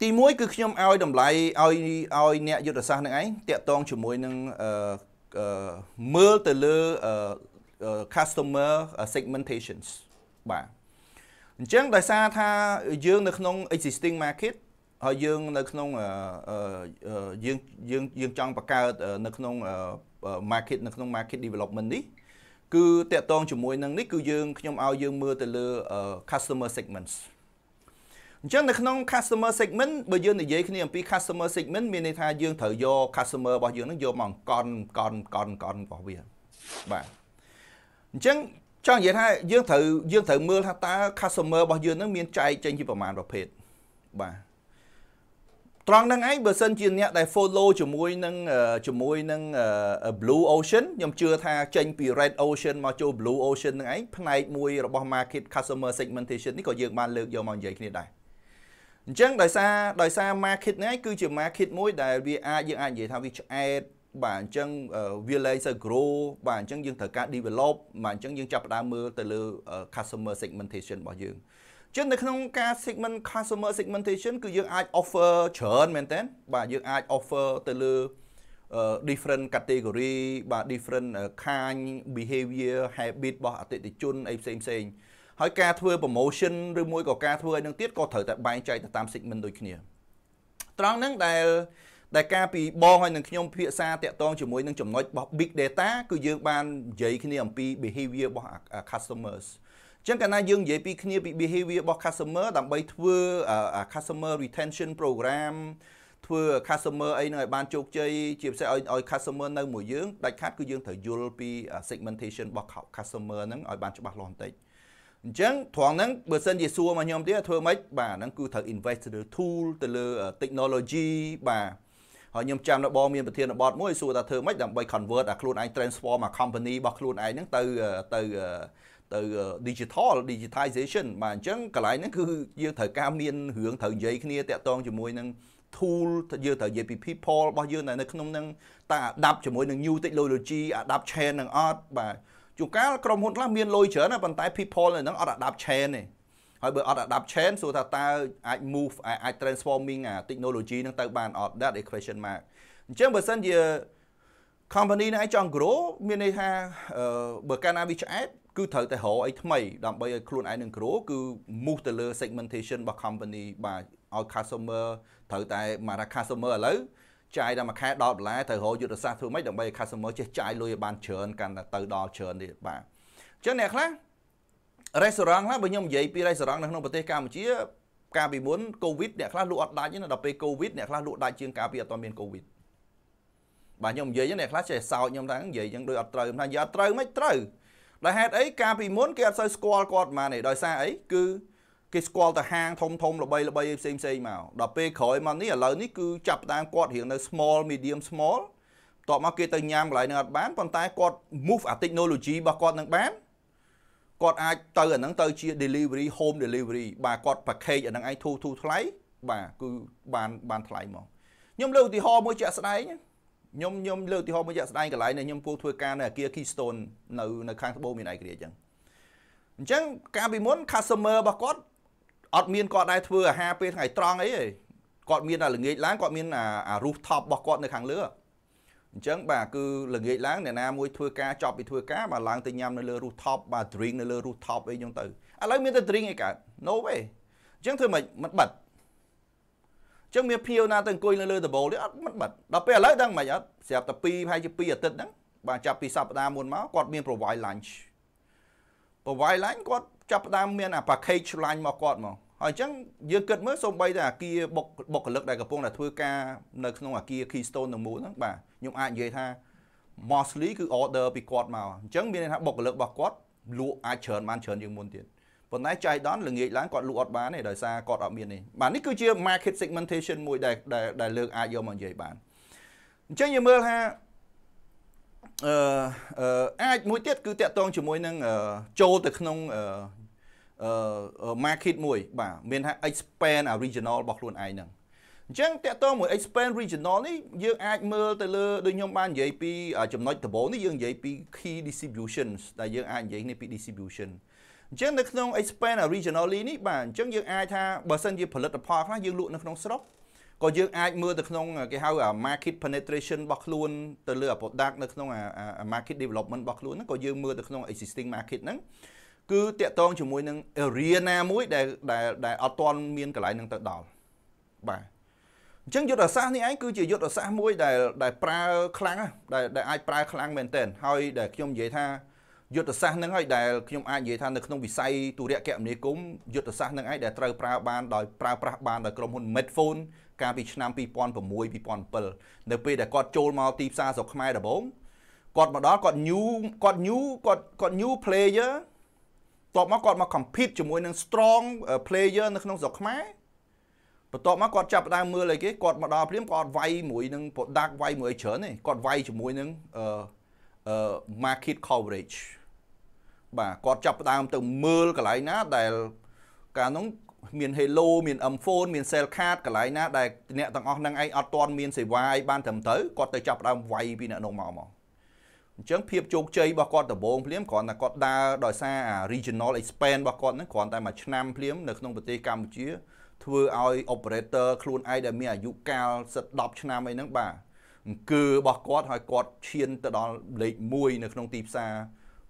ទី1គឺខ្ញុំឲ្យតម្លៃឲ្យឲ្យអ្នកយុទ្ធសាស្ត្រនឹងឯងតាក់ទងជាមួយនឹងមើលទៅលើ customer segmentations បាទអញ្ចឹងដោយសារថាយើងនៅក្នុង existing market ហើយយើងនៅក្នុងយើងយើងយើងចង់បង្កើតនៅក្នុង market នៅក្នុង market development នេះគឺតកតងជាមួយនឹងនេះគឺយើងខ្ញុំឲ្យយើងមើលទៅលើ customer segments អញ្ចឹងនៅក្នុង customer segment បើយើងនិយាយគ្នាអំពី customer segment មានន័យថាយើងត្រូវយក customer របស់យើងនឹងយកមកកនកនកនកនកនរបស់វាបាទអញ្ចឹងចង់និយាយថាយើងត្រូវយើងត្រូវមើលថាតើ customer របស់យើងនឹងមានចែកចេញជាប្រមាណប្រភេទបាទត្រង់ហ្នឹងឯងបើសិនជាអ្នកដែល follow ជាមួយនឹងជាមួយនឹង Blue Ocean ខ្ញុំជឿថាចេញពី Red Ocean មកចូល Blue Ocean ហ្នឹងឯងផ្នែកមួយរបស់ market customer segmentation នេះក៏យើងបានលើកយកមកនិយាយគ្នាដែរ អញ្ចឹងដោយសារដោយសារ market ហ្នឹងឯងគឺជា market មួយដែលវាអាចយើងអាចនិយាយថាវាឆ្អែតបាទអញ្ចឹងវាលែងទៅ grow បាទអញ្ចឹងយើងត្រូវការ develop បាទអញ្ចឹងយើងចាប់ផ្ដើមមើលទៅលើ customer segmentation របស់យើងចឹងនៅក្នុងការ segment customer segmentation គឺយើងអាច offer ច្រើនមែនតើបាទយើងអាច offer ទៅលើ different category បាទ different kind behavior habit របស់អតិថិជនអីផ្សេងផ្សេង ហើយការធ្វើ promotion ឬមួយក៏ការធ្វើឲ្យនឹងទៀតក៏ត្រូវតែបែងចែកទៅតាម segment ដូចគ្នាត្រង់ហ្នឹងដែលដែលការពីបងហើយនឹងខ្ញុំភាសាតាក់ទងជាមួយនឹងចំណុចរបស់ big data គឺយើងបាននិយាយគ្នាអំពី behavior របស់ customers ចឹងកាលណាយើងនិយាយពីគ្នាពី behavior របស់ customer ដើម្បីធ្វើ customer retention program ធ្វើ customer អីនឹងឲ្យបានជោគជ័យជាពិសេសឲ្យឲ្យ customer នៅមួយយើងដាច់ខាតគឺយើងត្រូវយល់ពី segmentation របស់ customer ហ្នឹងឲ្យបានច្បាស់លាស់បន្តិច អញ្ចឹងត្រង់ហ្នឹងបើសិនជាសួរមកខ្ញុំទៀតធ្វើម៉េចបាទហ្នឹងគឺត្រូវ invest ទៅលើ tool ទៅលើ technology បាទហើយខ្ញុំចាំនៅបងមានប្រធានបទមួយសួរថាធ្វើម៉េចដើម្បី convert អាខ្លួនឯង transform អា company របស់ខ្លួនឯងហ្នឹងទៅទៅទៅ digital digitization បាទអញ្ចឹងកន្លែងហ្នឹងគឺយើងត្រូវការមានរឿងត្រូវនិយាយគ្នាតាក់ទងជាមួយនឹង tool យើងត្រូវនិយាយពី people របស់យើងនៅក្នុងហ្នឹងតើ adapt ជាមួយនឹង new technology adapt chain នឹងអត់បាទ ជួនកាលក្រុមហ៊ុនខ្លះមានលុយច្រើនណាប៉ុន្តែ people នៅហ្នឹងអត់ adapt chain ទេហើយបើអត់ adapt chain សួរថាតើអាច move អាច transforming អា technology ហ្នឹងទៅបានអត់ that is question mark អញ្ចឹងបើសិនជា company នេះចង់ grow មានន័យថាបើកាលណាវាឆ្អែតគឺត្រូវតែរកអីថ្មីដើម្បីឲ្យខ្លួនឯងនឹង grow គឺ move ទៅលើ segmentation របស់ company បាទឲ្យ customer ត្រូវតែមកថា customer ឥឡូវ ចាយដល់មួយខែ10ដុល្លារត្រូវរកយុទ្ធសាស្ត្រធ្វើម៉េចដើម្បីឲ្យ customer ចេះចាយលុយឲ្យបានច្រើនកាន់តែទៅដល់ច្រើនទៀតបាទអញ្ចឹងអ្នកខ្លះ restaurant ខ្លះបើខ្ញុំនិយាយពី restaurant នៅក្នុងប្រទេសកម្ពុជាកាលពីមុន covid អ្នកខ្លះលក់អត់ដាច់ណាដល់ពេល covid អ្នកខ្លះលក់ដាច់ជាងកាលពីអត់មាន covid បាទខ្ញុំនិយាយអ្នកខ្លះចេះសោចខ្ញុំថានិយាយយ៉ាងដូចអត់ត្រូវថានិយាយអត់ត្រូវមិនត្រូវដោយហេតុអីកាលពីមុនគេអត់សូវស្គាល់គាត់ប៉ុន្មានទេដោយសារអីគឺ គេស្គាល់តែហាងធំធំល្បីល្បីផ្សេងផ្សេងមកដល់ពេលក្រោយមកនេះឥឡូវនេះគឺចាប់តាមគាត់រៀងនៅ small medium small តបមកគេទៅញ៉ាំកន្លែងហ្នឹងអត់បានប៉ុន្តែគាត់ move អា technology របស់គាត់នឹងបានគាត់អាចទៅអាហ្នឹងទៅជា delivery home delivery បាទគាត់ package អាហ្នឹងឯងធូរធូរថ្លៃបាទគឺបានបានថ្លៃមកខ្ញុំលើកឧទាហរណ៍មួយជាក់ស្ដែងខ្ញុំខ្ញុំលើកឧទាហរណ៍មួយជាក់ស្ដែងកន្លែងដែលខ្ញុំពោលធ្វើការនៅអាគារ Keystone នៅនៅខាងត្បូងមានឯករាជ្យអញ្ចឹងអញ្ចឹងកាលពីមុន customer របស់គាត់ អត់មានគាត់ដែរធ្វើអាហារពេលថ្ងៃត្រង់អីទេគាត់មានតែល្ងាចឡើងគាត់មានអាអា rooftop របស់គាត់នៅខាងលើអញ្ចឹងបាទគឺល្ងាចឡើងអ្នកណាមួយធ្វើការចប់ពីធ្វើការបាទឡើងទៅញ៉ាំនៅលើ rooftop បាទ drink នៅលើ rooftop អីចឹងទៅឥឡូវមានតែ drink អីកើត no way អញ្ចឹងធ្វើមិនមិនបិទអញ្ចឹងមានភៀវណាទៅអង្គុយនៅលើដបូលនេះអត់មិនបិទដល់ពេលឥឡូវដឹងមិនអត់ស្រាប់តែ2ប្រហែលជា2អាទិត្យហ្នឹងបាទចាប់ពីសប្តាហ៍មុនមកគាត់មាន provide lunch provide lunch គាត់ ចាប់ផ្ដើមមានអា package lunch មកគាត់មកហើយអញ្ចឹងយើងគិតមើលសូម្បីតែអាគារបុកបុគ្គលិកដែលកំពុងតែធ្វើការនៅក្នុងអាគារ Keystone ទាំងមូលហ្នឹងបាទខ្ញុំអាចនិយាយថា mostly គឺ order ពីគាត់មកអញ្ចឹងមានន័យថាបុគ្គលិករបស់គាត់លក់អាចច្រើនបានច្រើនជាងមុនទៀតប៉ុន្តែចៃដន្យល្ងាចឡើងគាត់លក់អត់បានទេដោយសារគាត់អត់មាននេះបាទនេះគឺជា market segmentation មួយដែលដែលលើកអាចយកមកនិយាយបានអញ្ចឹងយើងមើលថាអឺអាចមួយទៀតគឺតាក់ទងជាមួយនឹងចូលទៅក្នុងអឺ market មួយបាទមានថា expand អា regional របស់ខ្លួនឯងហ្នឹងអញ្ចឹងតកតមួយ expand regional នេះយើងអាចមើលទៅលើដូចខ្ញុំបាននិយាយពីចំណុចដំបូងនេះយើងនិយាយពី key distributions ដែលយើងអាចនិយាយនេះពី distribution អញ្ចឹងនៅក្នុង expand regionally នេះបាទអញ្ចឹងយើងអាចថាបើសិនជាផលិតផលខ្លះយើងលក់នៅក្នុងស្រុកក៏យើងអាចមើលទៅក្នុងគេហៅ market penetration របស់ខ្លួនទៅលើ product នៅក្នុង market development របស់ខ្លួនហ្នឹងក៏យើងមើលទៅក្នុង existing market ហ្នឹង គឺតាក់ទងជាមួយនឹង area ណាមួយដែលដែលដែលអត់ទាន់មានកន្លែងហ្នឹងទៅដល់បាទអញ្ចឹងយុទ្ធសាស្ត្រនេះឯងគឺជាយុទ្ធសាស្ត្រមួយដែលដែលប្រើខ្លាំងដែលដែលអាចប្រើខ្លាំងមែនទែនហើយដែលខ្ញុំនិយាយថាយុទ្ធសាស្ត្រហ្នឹងហើយដែលខ្ញុំអាចនិយាយថានៅក្នុងវិស័យទូរគមនាគមន៍យុទ្ធសាស្ត្រហ្នឹងឯងដែលត្រូវប្រើបានដោយប្រើប្រាស់បានដោយក្រុមហ៊ុន Medphone កាលពីឆ្នាំ2006 2007នៅពេលដែលគាត់ចូលមកទីផ្សារស្រុកខ្មែរដំបូងគាត់មកដល់គាត់ new គាត់ new គាត់គាត់ new player តបមកគាត់មក compete ជាមួយនឹង strong player នៅក្នុងស្រុកខ្មែរបន្ទាប់មកគាត់ចាប់ផ្ដើមមើលអីគេគាត់មកដល់ព្រាមគាត់វាយមួយនឹង product វាយមួយច្រើនទេគាត់វាយជាមួយនឹងអឺអឺ market coverage បាទគាត់ចាប់ផ្ដើមទៅមើលកន្លែងណាដែលកាលនោះមាន Hello មាន M phone មាន Cell card កន្លែងណាដែលអ្នកទាំងអស់ហ្នឹងឯងអត់ទាន់មានសេវាឲ្យបានត្រឹមត្រូវគាត់ទៅចាប់ផ្ដើមវាយពីអ្នកនោះមកមក អញ្ចឹងភាពជោគជ័យរបស់គាត់ដំបូងភ្លាមគ្រាន់តែគាត់ដើរដោយសារអា regional expand របស់គាត់ហ្នឹងគ្រាន់តែមួយឆ្នាំភ្លាមនៅក្នុងប្រទេសកម្ពុជាធ្វើឲ្យ operator ខ្លួនឯងដែលមានអាយុកាលសិត10ឆ្នាំអីហ្នឹងបាទអង្គើរបស់គាត់ហើយគាត់ឈានទៅដល់លេខ1នៅក្នុងទីផ្សារ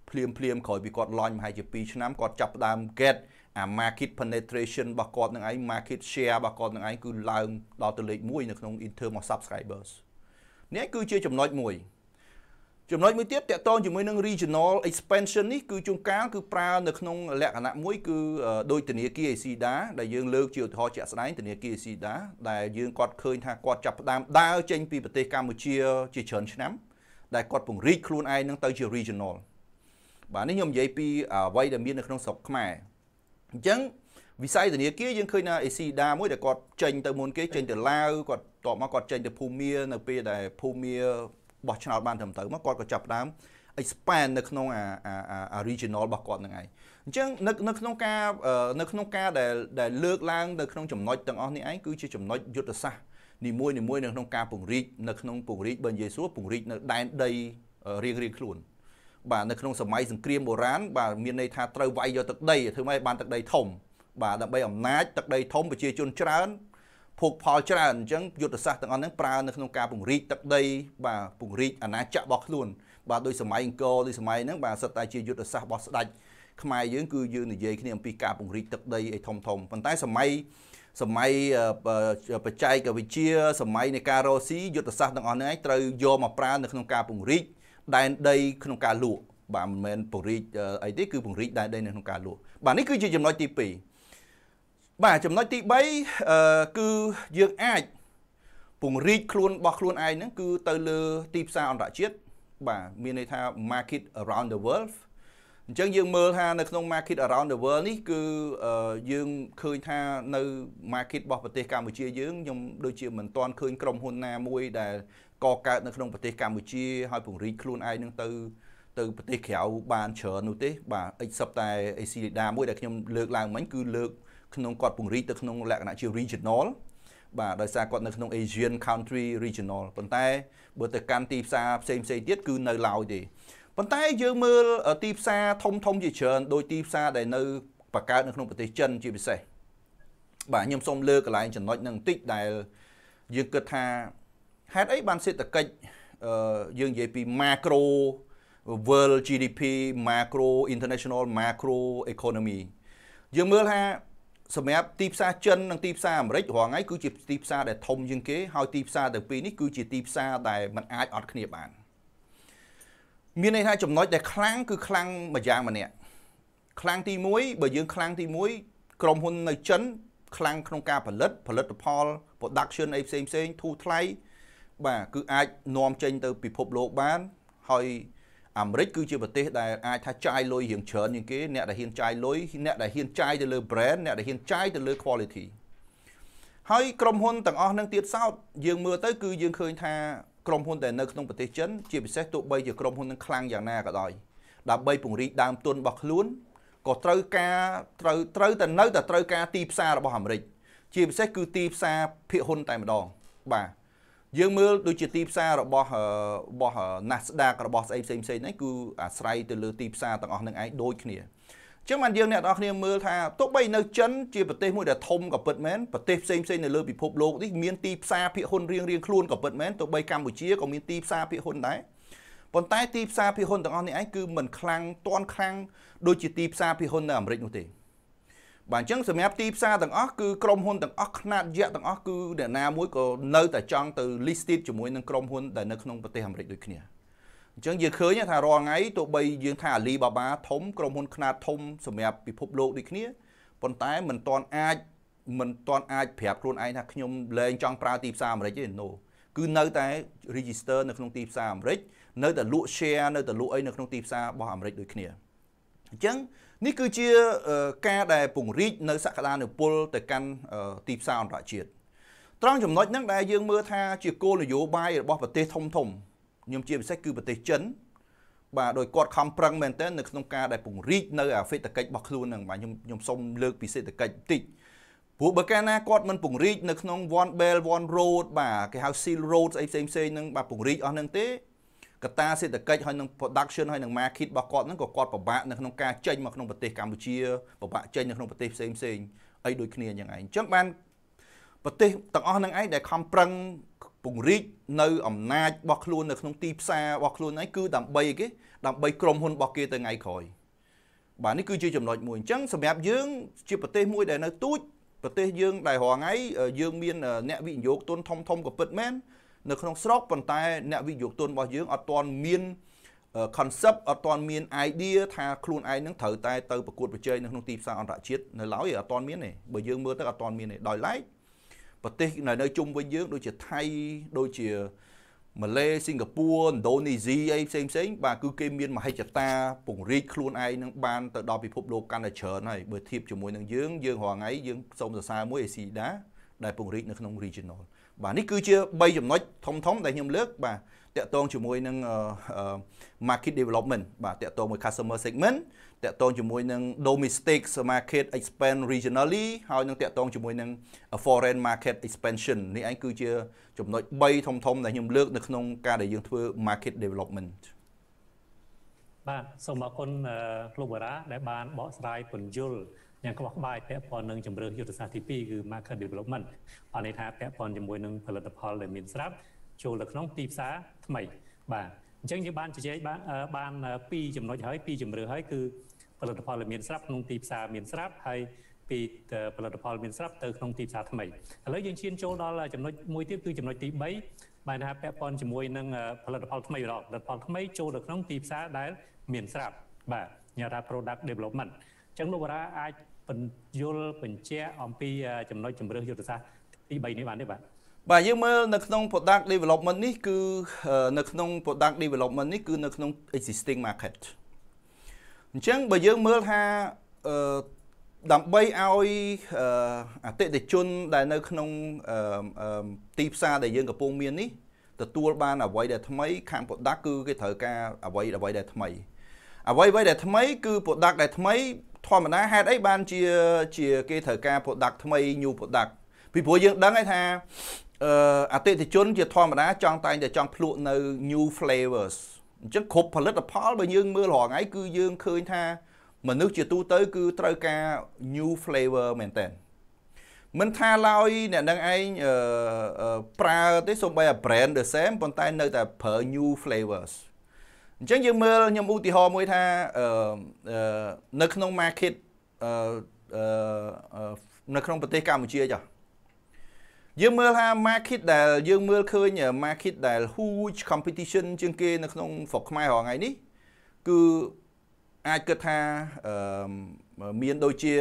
ភ្លាមភ្លាមក្រោយពីគាត់ launch ប្រហែលជា2ឆ្នាំគាត់ចាប់ផ្ដើម get អា market penetration របស់គាត់នឹងឯង market share របស់គាត់នឹងឯងគឺឡើងដល់ទៅលេខ1នៅក្នុង in term of subscribers នេះគឺជាចំណុចមួយ ចំណុចមួយទៀតតកតងជាមួយនឹង regional expansion នេះគឺជួនកាលគឺប្រើនៅក្នុងលក្ខណៈមួយគឺដោយធនាគារ ACDA ដែលយើងលើកជាឧទាហរណ៍ជាក់ស្ដែងធនាគារ ACDA ដែលយើងគាត់ឃើញថាគាត់ចាប់ផ្ដើមដើរចេញពីប្រទេសកម្ពុជាជាច្រើនឆ្នាំដែលគាត់ពង្រីកខ្លួនឯងនឹងទៅជា regional បាទនេះខ្ញុំនិយាយពីអ្វីដែលមាននៅក្នុងស្រុកខ្មែរអញ្ចឹងវិស័យធនាគារយើងឃើញថា ACDA មួយដែលគាត់ចេញទៅមុនគេចេញទៅឡាវគាត់តបមកគាត់ចេញទៅភូមានៅពេលដែលភូមា បោះឆ្នោតបានត្រឹមត្រូវមកគាត់ក៏ចាប់ផ្ដើម expand នៅក្នុងអាអា regional របស់គាត់ហ្នឹងឯងអញ្ចឹងនៅនៅក្នុងការនៅក្នុងការដែលដែលលើកឡើងនៅក្នុងចំណុចទាំងអស់នេះឯងគឺជាចំណុចយុទ្ធសាស្ត្រនីមួយនីមួយនៅក្នុងការពង្រីកនៅក្នុងពង្រីកបើនិយាយស្រួលពង្រីកនៅដែនដីរៀងរៀងខ្លួនបាទនៅក្នុងសម័យសង្គ្រាមបុរាណបាទមានន័យថាត្រូវវាយយកទឹកដីធ្វើម៉េចបានទឹកដីធំបាទដើម្បីអំណាចទឹកដីធំប្រជាជនច្រើន ភោគផលច្រើនអញ្ចឹងយុទ្ធសាស្ត្រទាំងអស់ហ្នឹងប្រើនៅក្នុងការពង្រីកទឹកដីបាទពង្រីកអាណាចក្ររបស់ខ្លួនបាទដោយសម័យអង្គរដោយសម័យហ្នឹងបាទសិតតែជាយុទ្ធសាស្ត្ររបស់ស្ដេចខ្មែរយើងគឺយើងនិយាយគ្នាអំពីការពង្រីកទឹកដីអីធំធំប៉ុន្តែសម័យសម័យបច្ចេកវិទ្យាសម័យនៃការរស់ស៊ីយុទ្ធសាស្ត្រទាំងអស់ហ្នឹងឯងត្រូវយកមកប្រើនៅក្នុងការពង្រីកដែនដីក្នុងការលក់បាទមិនមែនពង្រីកអីទេគឺពង្រីកដែនដីនៅក្នុងការលក់បាទនេះគឺជាចំណុចទី2 បាទចំណុចទី3អឺគឺយើងអាចពង្រីកខ្លួនរបស់ខ្លួនឯងហ្នឹងគឺទៅលើទីផ្សារអន្តរជាតិបាទមានន័យថា market around the world អញ្ចឹងយើងមើលថានៅក្នុង market around the world នេះគឺយើងឃើញថានៅ market របស់ប្រទេសកម្ពុជាយើងខ្ញុំដូចជាមិនទាន់ឃើញក្រុមហ៊ុនណាមួយដែលកកើតនៅក្នុងប្រទេសកម្ពុជាហើយពង្រីកខ្លួនឯងនឹងទៅ ទៅប្រទេសក្រៅបានច្រើននោះទេបាទ except តែ ACDA មួយដែលខ្ញុំលើកឡើងមិញគឺលើក ក្នុងគាត់ពង្រីកទៅក្នុងលក្ខណៈជា regional បាទដោយសារគាត់នៅក្នុង Asian country regional ប៉ុន្តែបើទៅកាន់ទីផ្សារផ្សេងផ្សេងទៀតគឺនៅឡើយទេប៉ុន្តែយើងមើលទីផ្សារធំធំជាច្រើនដោយទីផ្សារដែលនៅបង្កើតនៅក្នុងប្រទេសចិនជាពិសេសបាទខ្ញុំសូមលើកកន្លែងចំណុចហ្នឹងបន្តិចដែលយើងគិតថាហេតុអីបានសេដ្ឋកិច្ចអឺយើងនិយាយពី macro world GDP macro international macro economy យើងមើលថា សម្រាប់ទីផ្សារចិននិងទីផ្សារអាមេរិករហងៃគឺជាទីផ្សារដែលធំជាងគេហើយទីផ្សារទាំងពីរនេះគឺជាទីផ្សារដែលมันអាចអត់គ្នាបានមានន័យថាចំណុចដែលខ្លាំងគឺខ្លាំងមួយយ៉ាងម្នាក់ខ្លាំងទី1បើយើងខ្លាំងទី1ក្រុមហ៊ុននៅចិនខ្លាំងក្នុងការផលិតផលិតផល production អីផ្សេងផ្សេងធូរថ្លៃបាទគឺអាចនាំចេញទៅពិភពលោកបានហើយ អាមេរិកគឺជាប្រទេសដែលអាចថាចាយលុយរៀងច្រើនជាងគេអ្នកដែលហ៊ានចាយលុយអ្នកដែលហ៊ានចាយទៅលើ brand អ្នកដែលហ៊ានចាយទៅលើ quality ហើយក្រុមហ៊ុនទាំងអស់នឹងទៀតសោតយើងមើលទៅគឺយើងឃើញថាក្រុមហ៊ុនដែលនៅក្នុងប្រទេសចិនជាពិសេសទោះបីជាក្រុមហ៊ុននឹងខ្លាំងយ៉ាងណាក៏ដោយដើម្បីពង្រីកដើមទុនរបស់ខ្លួនក៏ត្រូវការត្រូវត្រូវតែនៅតែត្រូវការទីផ្សាររបស់អាមេរិកជាពិសេសគឺទីផ្សារភាគហ៊ុនតែម្ដងបាទ យើងមើលដូចជាទីផ្សាររបស់របស់ Nasdaq របស់ស្អីផ្សេងផ្សេងហ្នឹងគឺអាស្រ័យទៅលើទីផ្សារទាំងអស់នឹងឯងដូចគ្នាចឹងបានយើងអ្នកនរគ្នាមើលថាទោះបីនៅចិនជាប្រទេសមួយដែលធំក៏ពិតមែនប្រទេសផ្សេងផ្សេងនៅលើពិភពលោកនេះមានទីផ្សារភាគហ៊ុនរៀងរៀងខ្លួនក៏ពិតមែនទោះបីកម្ពុជាក៏មានទីផ្សារភាគហ៊ុនដែរប៉ុន្តែទីផ្សារភាគហ៊ុនទាំងអស់នេះឯងគឺមិនខ្លាំងទាន់ខ្លាំងដូចជាទីផ្សារភាគហ៊ុននៅអាមេរិកនោះទេ បាទអញ្ចឹងសម្រាប់ទីផ្សារទាំងអស់គឺក្រុមហ៊ុនទាំងអស់ខ្នាតយក្សទាំងអស់គឺអ្នកណាមួយក៏នៅតែចង់ទៅ listed ជាមួយនឹងក្រុមហ៊ុនដែលនៅក្នុងប្រទេសអាមេរិកដូចគ្នាអញ្ចឹងយើងឃើញថារាល់ថ្ងៃទោះបីយើងថា Alibaba ធំក្រុមហ៊ុនខ្នាតធំសម្រាប់ពិភពលោកដូចគ្នាប៉ុន្តែមិនទាន់អាចមិនទាន់អាចប្រាប់ខ្លួនឯងថាខ្ញុំលែងចង់ប្រើទីផ្សារអាមេរិកទេ no គឺនៅតែ register នៅក្នុងទីផ្សារអាមេរិកនៅតែលក់ share នៅតែលក់អីនៅក្នុងទីផ្សាររបស់អាមេរិកដូចគ្នាអញ្ចឹង នេះគឺជាការដែលពង្រីកនៅសក្តានុពលទៅកាន់ទីផ្សារអន្តរជាតិត្រង់ចំណុចហ្នឹងដែលយើងមើលថាជាគោលនយោបាយរបស់ប្រទេសធំធំខ្ញុំជាពិសេសគឺប្រទេសចិនបាទដោយគាត់ខំប្រឹងមែនទែននៅក្នុងការដែលពង្រីកនៅអាសេដ្ឋកិច្ចរបស់ខ្លួនហ្នឹងបាទខ្ញុំខ្ញុំសូមលើកពីសេដ្ឋកិច្ចបន្តិចព្រោះបើកាលណាគាត់មិនពង្រីកនៅក្នុង One Belt One Road បាទគេហៅ Silk Road ស្អីផ្សេងផ្សេងហ្នឹងបាទពង្រីកអស់ហ្នឹងទេ កត្តាសេដ្ឋកិច្ចហើយនឹង production ហើយនឹង market របស់គាត់ហ្នឹងក៏គាត់ពិបាកនៅក្នុងការចេញមកក្នុងប្រទេសកម្ពុជាពិបាកចេញនៅក្នុងប្រទេសផ្សេងផ្សេងអីដូចគ្នាយ៉ាងឯងអញ្ចឹងបានប្រទេសទាំងអស់ហ្នឹងឯងដែលខំប្រឹងពង្រីកនៅអំណាចរបស់ខ្លួននៅក្នុងទីផ្សាររបស់ខ្លួនឯងគឺដើម្បីគេដើម្បីក្រុមហ៊ុនរបស់គេទៅថ្ងៃក្រោយបាទនេះគឺជាចំណុចមួយអញ្ចឹងសម្រាប់យើងជាប្រទេសមួយដែលនៅទូចប្រទេសយើងដែលរាល់ថ្ងៃយើងមានអ្នកវិនិយោគទុនធំធំក៏ពិតមែន នៅក្នុងស្រុកប៉ុន្តែអ្នកវិនិយោគទុនរបស់យើងអត់ទាន់មាន concept អត់ទាន់មាន idea ថាខ្លួនឯងនឹងត្រូវតែទៅប្រកួតប្រជែងនៅក្នុងទីផ្សារអន្តរជាតិនៅឡើយអត់ទាន់មានទេបើយើងមើលទៅអត់ទាន់មានទេដោយឡែកប្រទេសនៅនៅជុំវិញយើងដូចជាថៃដូចជាម៉ាឡេសិង្ហបុរីឥណ្ឌូនេស៊ីអីផ្សេងផ្សេងបាទគឺគេមានមហិច្ឆតាពង្រីកខ្លួនឯងនឹងបានទៅដល់ពិភពលោកកាន់តែច្រើនហើយបើធៀបជាមួយនឹងយើងយើងរាល់ថ្ងៃយើងសូមសរសើរមួយអេស៊ីដាដែលពង្រីកនៅក្នុង regional បាទនេះគឺជា3ចំណុចធំធំដែលខ្ញុំលើកបាទតកតងជាមួយនឹង market development បាទតកតងមួយ customer segment តកតងជាមួយនឹង domestic market expand regionally ហើយនឹងតកតងជាមួយនឹង foreign market expansion នេះឯងគឺជាចំណុច3ធំធំដែលខ្ញុំលើកនៅក្នុងការដែលយើងធ្វើ market development បាទសូមអរគុណលោកបារ៉ាដែលបានបកស្រាយពន្យល់ យ៉ាងក្បោះក្បាយពាក់ព័ន្ធនឹងជំរឿនយុទ្ធសាស្ត្រទី2គឺ market development បានន័យថាពាក់ព័ន្ធជាមួយនឹងផលិតផលដែលមានស្រាប់ចូលទៅក្នុងទីផ្សារថ្មីបាទអញ្ចឹងយើងបានជជែកបានបានពីរចំណុចហើយពីរជំរឿហើយគឺផលិតផលដែលមានស្រាប់ក្នុងទីផ្សារមានស្រាប់ហើយពីផលិតផលមានស្រាប់ទៅក្នុងទីផ្សារថ្មីឥឡូវយើងឈានចូលដល់ចំណុចមួយទៀតគឺចំណុចទី3បានថាពាក់ព័ន្ធជាមួយនឹងផលិតផលថ្មីរកផលិតផលថ្មីចូលទៅក្នុងទីផ្សារដែលមានស្រាប់បាទញ៉ាំថា product development អញ្ចឹងលោកបារាអាច បញ្យល់បញ្ជាក់អំពីចំណុចជំរឿយុទ្ធសាស្ត្រទី3នេះបានទេបាទបាទយើងមើលនៅក្នុង product development នេះគឺនៅក្នុង product development នេះគឺនៅក្នុង existing market អញ្ចឹងបើយើងមើលថាអឺដើម្បីឲ្យអតិថិជនដែលនៅក្នុងទីផ្សារដែលយើងកំពុងមាននេះទទួលបានអ្វីដែលថ្មីខាង product គឺគេត្រូវការអ្វីអ្វីដែលថ្មីអ្វីអ្វីដែលថ្មីគឺ product ដែលថ្មី ធម្មតាហេតុអីបានជាជាគេត្រូវការ product ថ្មី new product ពីព្រោះយើងដឹងហើយថាអឺអតិថិជនជាធម្មតាចង់តែងតែចង់ភ្លក់នៅ new flavors អញ្ចឹងគ្រប់ផលិតផលបើយើងមើលរាល់ថ្ងៃគឺយើងឃើញថាមនុស្សជាទូទៅ គឺត្រូវការ new flavor មែនតើមិនថាឡើយអ្នកនឹងឯងប្រើទេសូម្បីតែ brand the same ប៉ុន្តែនៅតែប្រើ new flavors អញ្ចឹងយើងមើលខ្ញុំឧទាហរណ៍មួយថានៅក្នុង market នៅក្នុងប្រទេសកម្ពុជាចាយើងមើលថា market ដែលយើងមើលឃើញ market ដែល huge competition ជាងគេនៅក្នុងស្រុកខ្មែររាល់ថ្ងៃនេះគឺអាចគិតថាមានដូចជា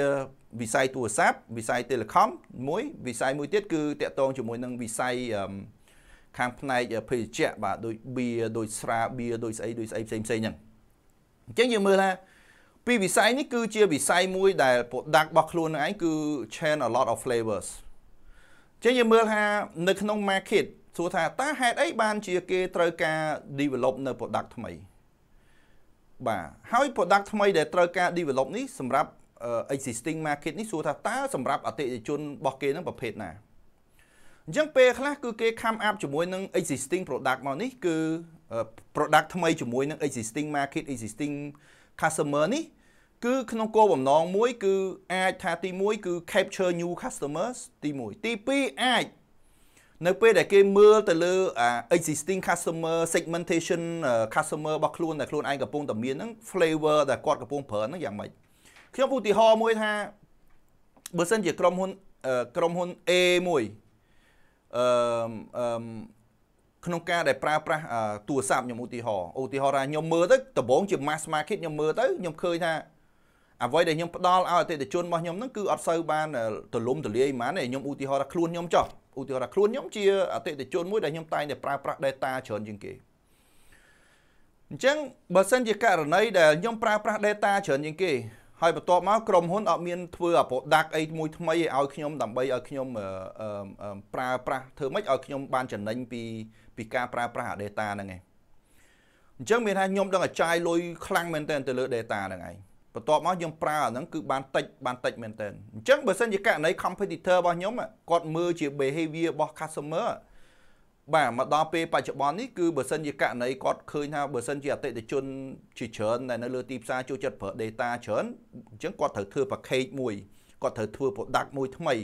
វិស័យទូរស័ព្ទវិស័យ telecom មួយវិស័យមួយទៀតគឺតកតងជាមួយនឹងវិស័យ ខាងផ្នែកភេសជ្ជៈបាទដូចបៀដូចស្រាបៀដូចស្អីដូចស្អីផ្សេងផ្សេងហ្នឹងអញ្ចឹងយើងមើលថាពីវិស័យនេះគឺជាវិស័យមួយដែល product របស់ខ្លួនឯងគឺ chain a lot of flavors អញ្ចឹងយើងមើលថានៅក្នុង market សួរថាតើហេតុអីបានជាគេត្រូវការ develop នៅ product ថ្មីបាទហើយ product ថ្មីដែលត្រូវការ develop នេះសម្រាប់ existing market នេះសួរថាតើសម្រាប់អតិថិជនរបស់គេនឹងប្រភេទណា អញ្ចឹងពេលខ្លះគឺគេ come up ជាមួយនឹង existing product មកនេះគឺ product ថ្មីជាមួយនឹង existing market existing customer នេះគឺក្នុងគោលបំណងមួយ គឺអាចថាទី1គឺ capture new customers ទី1ទី2អាចនៅពេលដែលគេមើលទៅលើ existing customer segmentation customer របស់ខ្លួនដែលខ្លួនឯងកំពុងតែមានហ្នឹង flavor ដែលគាត់កំពុងប្រើហ្នឹងយ៉ាងម៉េចខ្ញុំឧទាហរណ៍មួយថាបើសិនជាក្រុមហ៊ុនក្រុមហ៊ុន A មួយ អឺអឺក្នុងការដែលប្រើប្រាស់ទូរស័ព្ទខ្ញុំឧទាហរណ៍ឧទាហរណ៍ថាខ្ញុំមើលទៅដំបូងជា mass market ខ្ញុំមើលទៅខ្ញុំឃើញថាអ្វីដែលខ្ញុំផ្ដល់ឲ្យអតិថិជនរបស់ខ្ញុំហ្នឹងគឺអត់សូវបានទលំទលាយប៉ុន្មានទេខ្ញុំឧទាហរណ៍ថាខ្លួនខ្ញុំចោះឧទាហរណ៍ថាខ្លួនខ្ញុំជាអតិថិជនមួយដែលខ្ញុំតែងតែប្រើប្រាស់ data ច្រើនជាងគេអញ្ចឹងបើសិនជាករណីដែលខ្ញុំប្រើប្រាស់ data ច្រើនជាងគេ ហើយបន្ទាប់មកក្រុមហ៊ុនអត់មានធ្វើអា product អីមួយថ្មីឲ្យខ្ញុំដើម្បីឲ្យខ្ញុំប្រើប្រាស់ធ្វើម៉េចឲ្យខ្ញុំបានចំណេញពីពីការប្រើប្រាស់ data ហ្នឹងឯងអញ្ចឹងមានថាខ្ញុំដឹងតែចាយលុយខ្លាំងមែនទែនទៅលើ data ហ្នឹងឯងបន្ទាប់មកខ្ញុំប្រើអាហ្នឹងគឺបានតិចបានតិចមែនទែនអញ្ចឹងបើសិនជាករណី competitor របស់ខ្ញុំគាត់មើលជា behavior របស់ customer បាទមកដល់ពេលបច្ចុប្បន្ននេះគឺបើសិនជាករណីគាត់ឃើញថាបើសិនជាអតិថិជនជាច្រើនដែលនៅលើទីផ្សារចូលចិត្តប្រើ data ច្រើនអញ្ចឹងគាត់ត្រូវធ្វើ package មួយគាត់ត្រូវធ្វើ product មួយថ្មី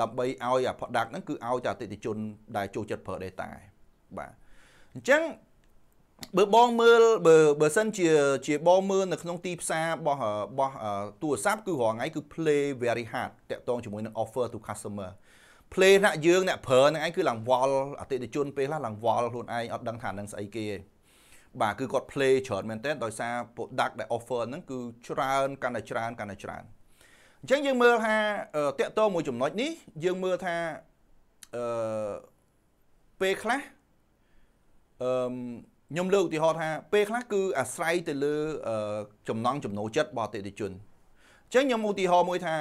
ដើម្បីឲ្យអា product ហ្នឹងគឺឲ្យតែអតិថិជនដែលចូលចិត្តប្រើ data បាទអញ្ចឹងបើបងមើលបើបើសិនជាជាបងមើលនៅក្នុងទីផ្សាររបស់របស់ទូរស័ព្ទគឺរាល់ថ្ងៃគឺ play very hard តាក់ទងជាមួយនឹង offer to customer play ណាយើងអ្នកប្រើហ្នឹងឯងគឺឡើងវល់អតិថិជនពេលខ្លះឡើងវល់ខ្លួនឯងអត់ដឹងថានឹងស្អីគេទេបាទគឺគាត់ play ច្រើនមែនទែនដោយសារ product ដែល offer ហ្នឹងគឺច្រើនកាន់តែច្រើនកាន់តែច្រើនអញ្ចឹងយើងមើលថាតាក់ទងមួយចំណុចនេះយើងមើលថាអឺពេលខ្លះអឺខ្ញុំលើកឧទាហរណ៍ថាពេលខ្លះគឺអាស្រ័យទៅលើចំណង់ចំណូលចិត្តរបស់អតិថិជនអញ្ចឹងខ្ញុំឧទាហរណ៍មួយថា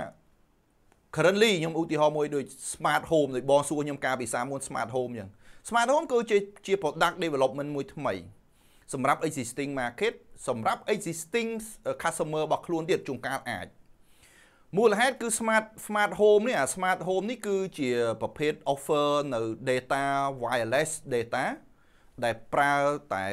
currently ខ្ញុំឧទាហរណ៍មួយដូច smart home ដូចបងសួរខ្ញុំកាលពីសាមុន smart home អញ្ចឹង smart home គឺជាជា product development មួយថ្មីសម្រាប់ existing market សម្រាប់ existing customer របស់ខ្លួនទៀតជួនកាលអាចមូលហេតុគឺ smart smart home នេះអា smart home នេះគឺជាប្រភេទ offer នៅ data wireless data ដែលប្រើតែ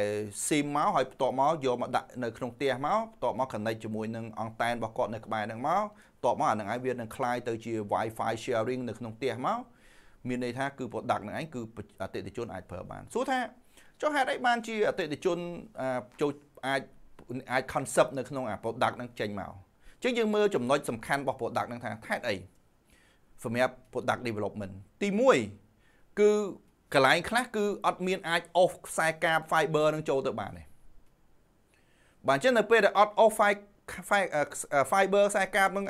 SIM មកហើយបន្ទាប់មកយកមកដាក់នៅក្នុងផ្ទះមកបន្ទាប់មក connect ជាមួយនឹងអង់តែនរបស់គាត់នៅក្បែរហ្នឹងមកបន្ទាប់មកអាហ្នឹងឯងវានឹងคล้ายទៅជា Wi-Fi sharing នៅក្នុងផ្ទះមកមានន័យថាគឺ product ហ្នឹងឯងគឺអតិថិជនអាចប្រើបានសួរថាចុះហេតុអីបានជាអតិថិជនចូលអាចអាច concept នៅក្នុងអា product ហ្នឹងចេញមកអញ្ចឹងយើងមើលចំណុចសំខាន់របស់ product ហ្នឹងថាហេតុអីសម្រាប់ product development ទី1គឺ កន្លែងខ្លះគឺអត់មានអាច off ខ្សែកាប fiber នឹងចូលទៅបានទេបាទអញ្ចឹងនៅពេលដែលអត់ off fiber ខ្សែកាបនឹង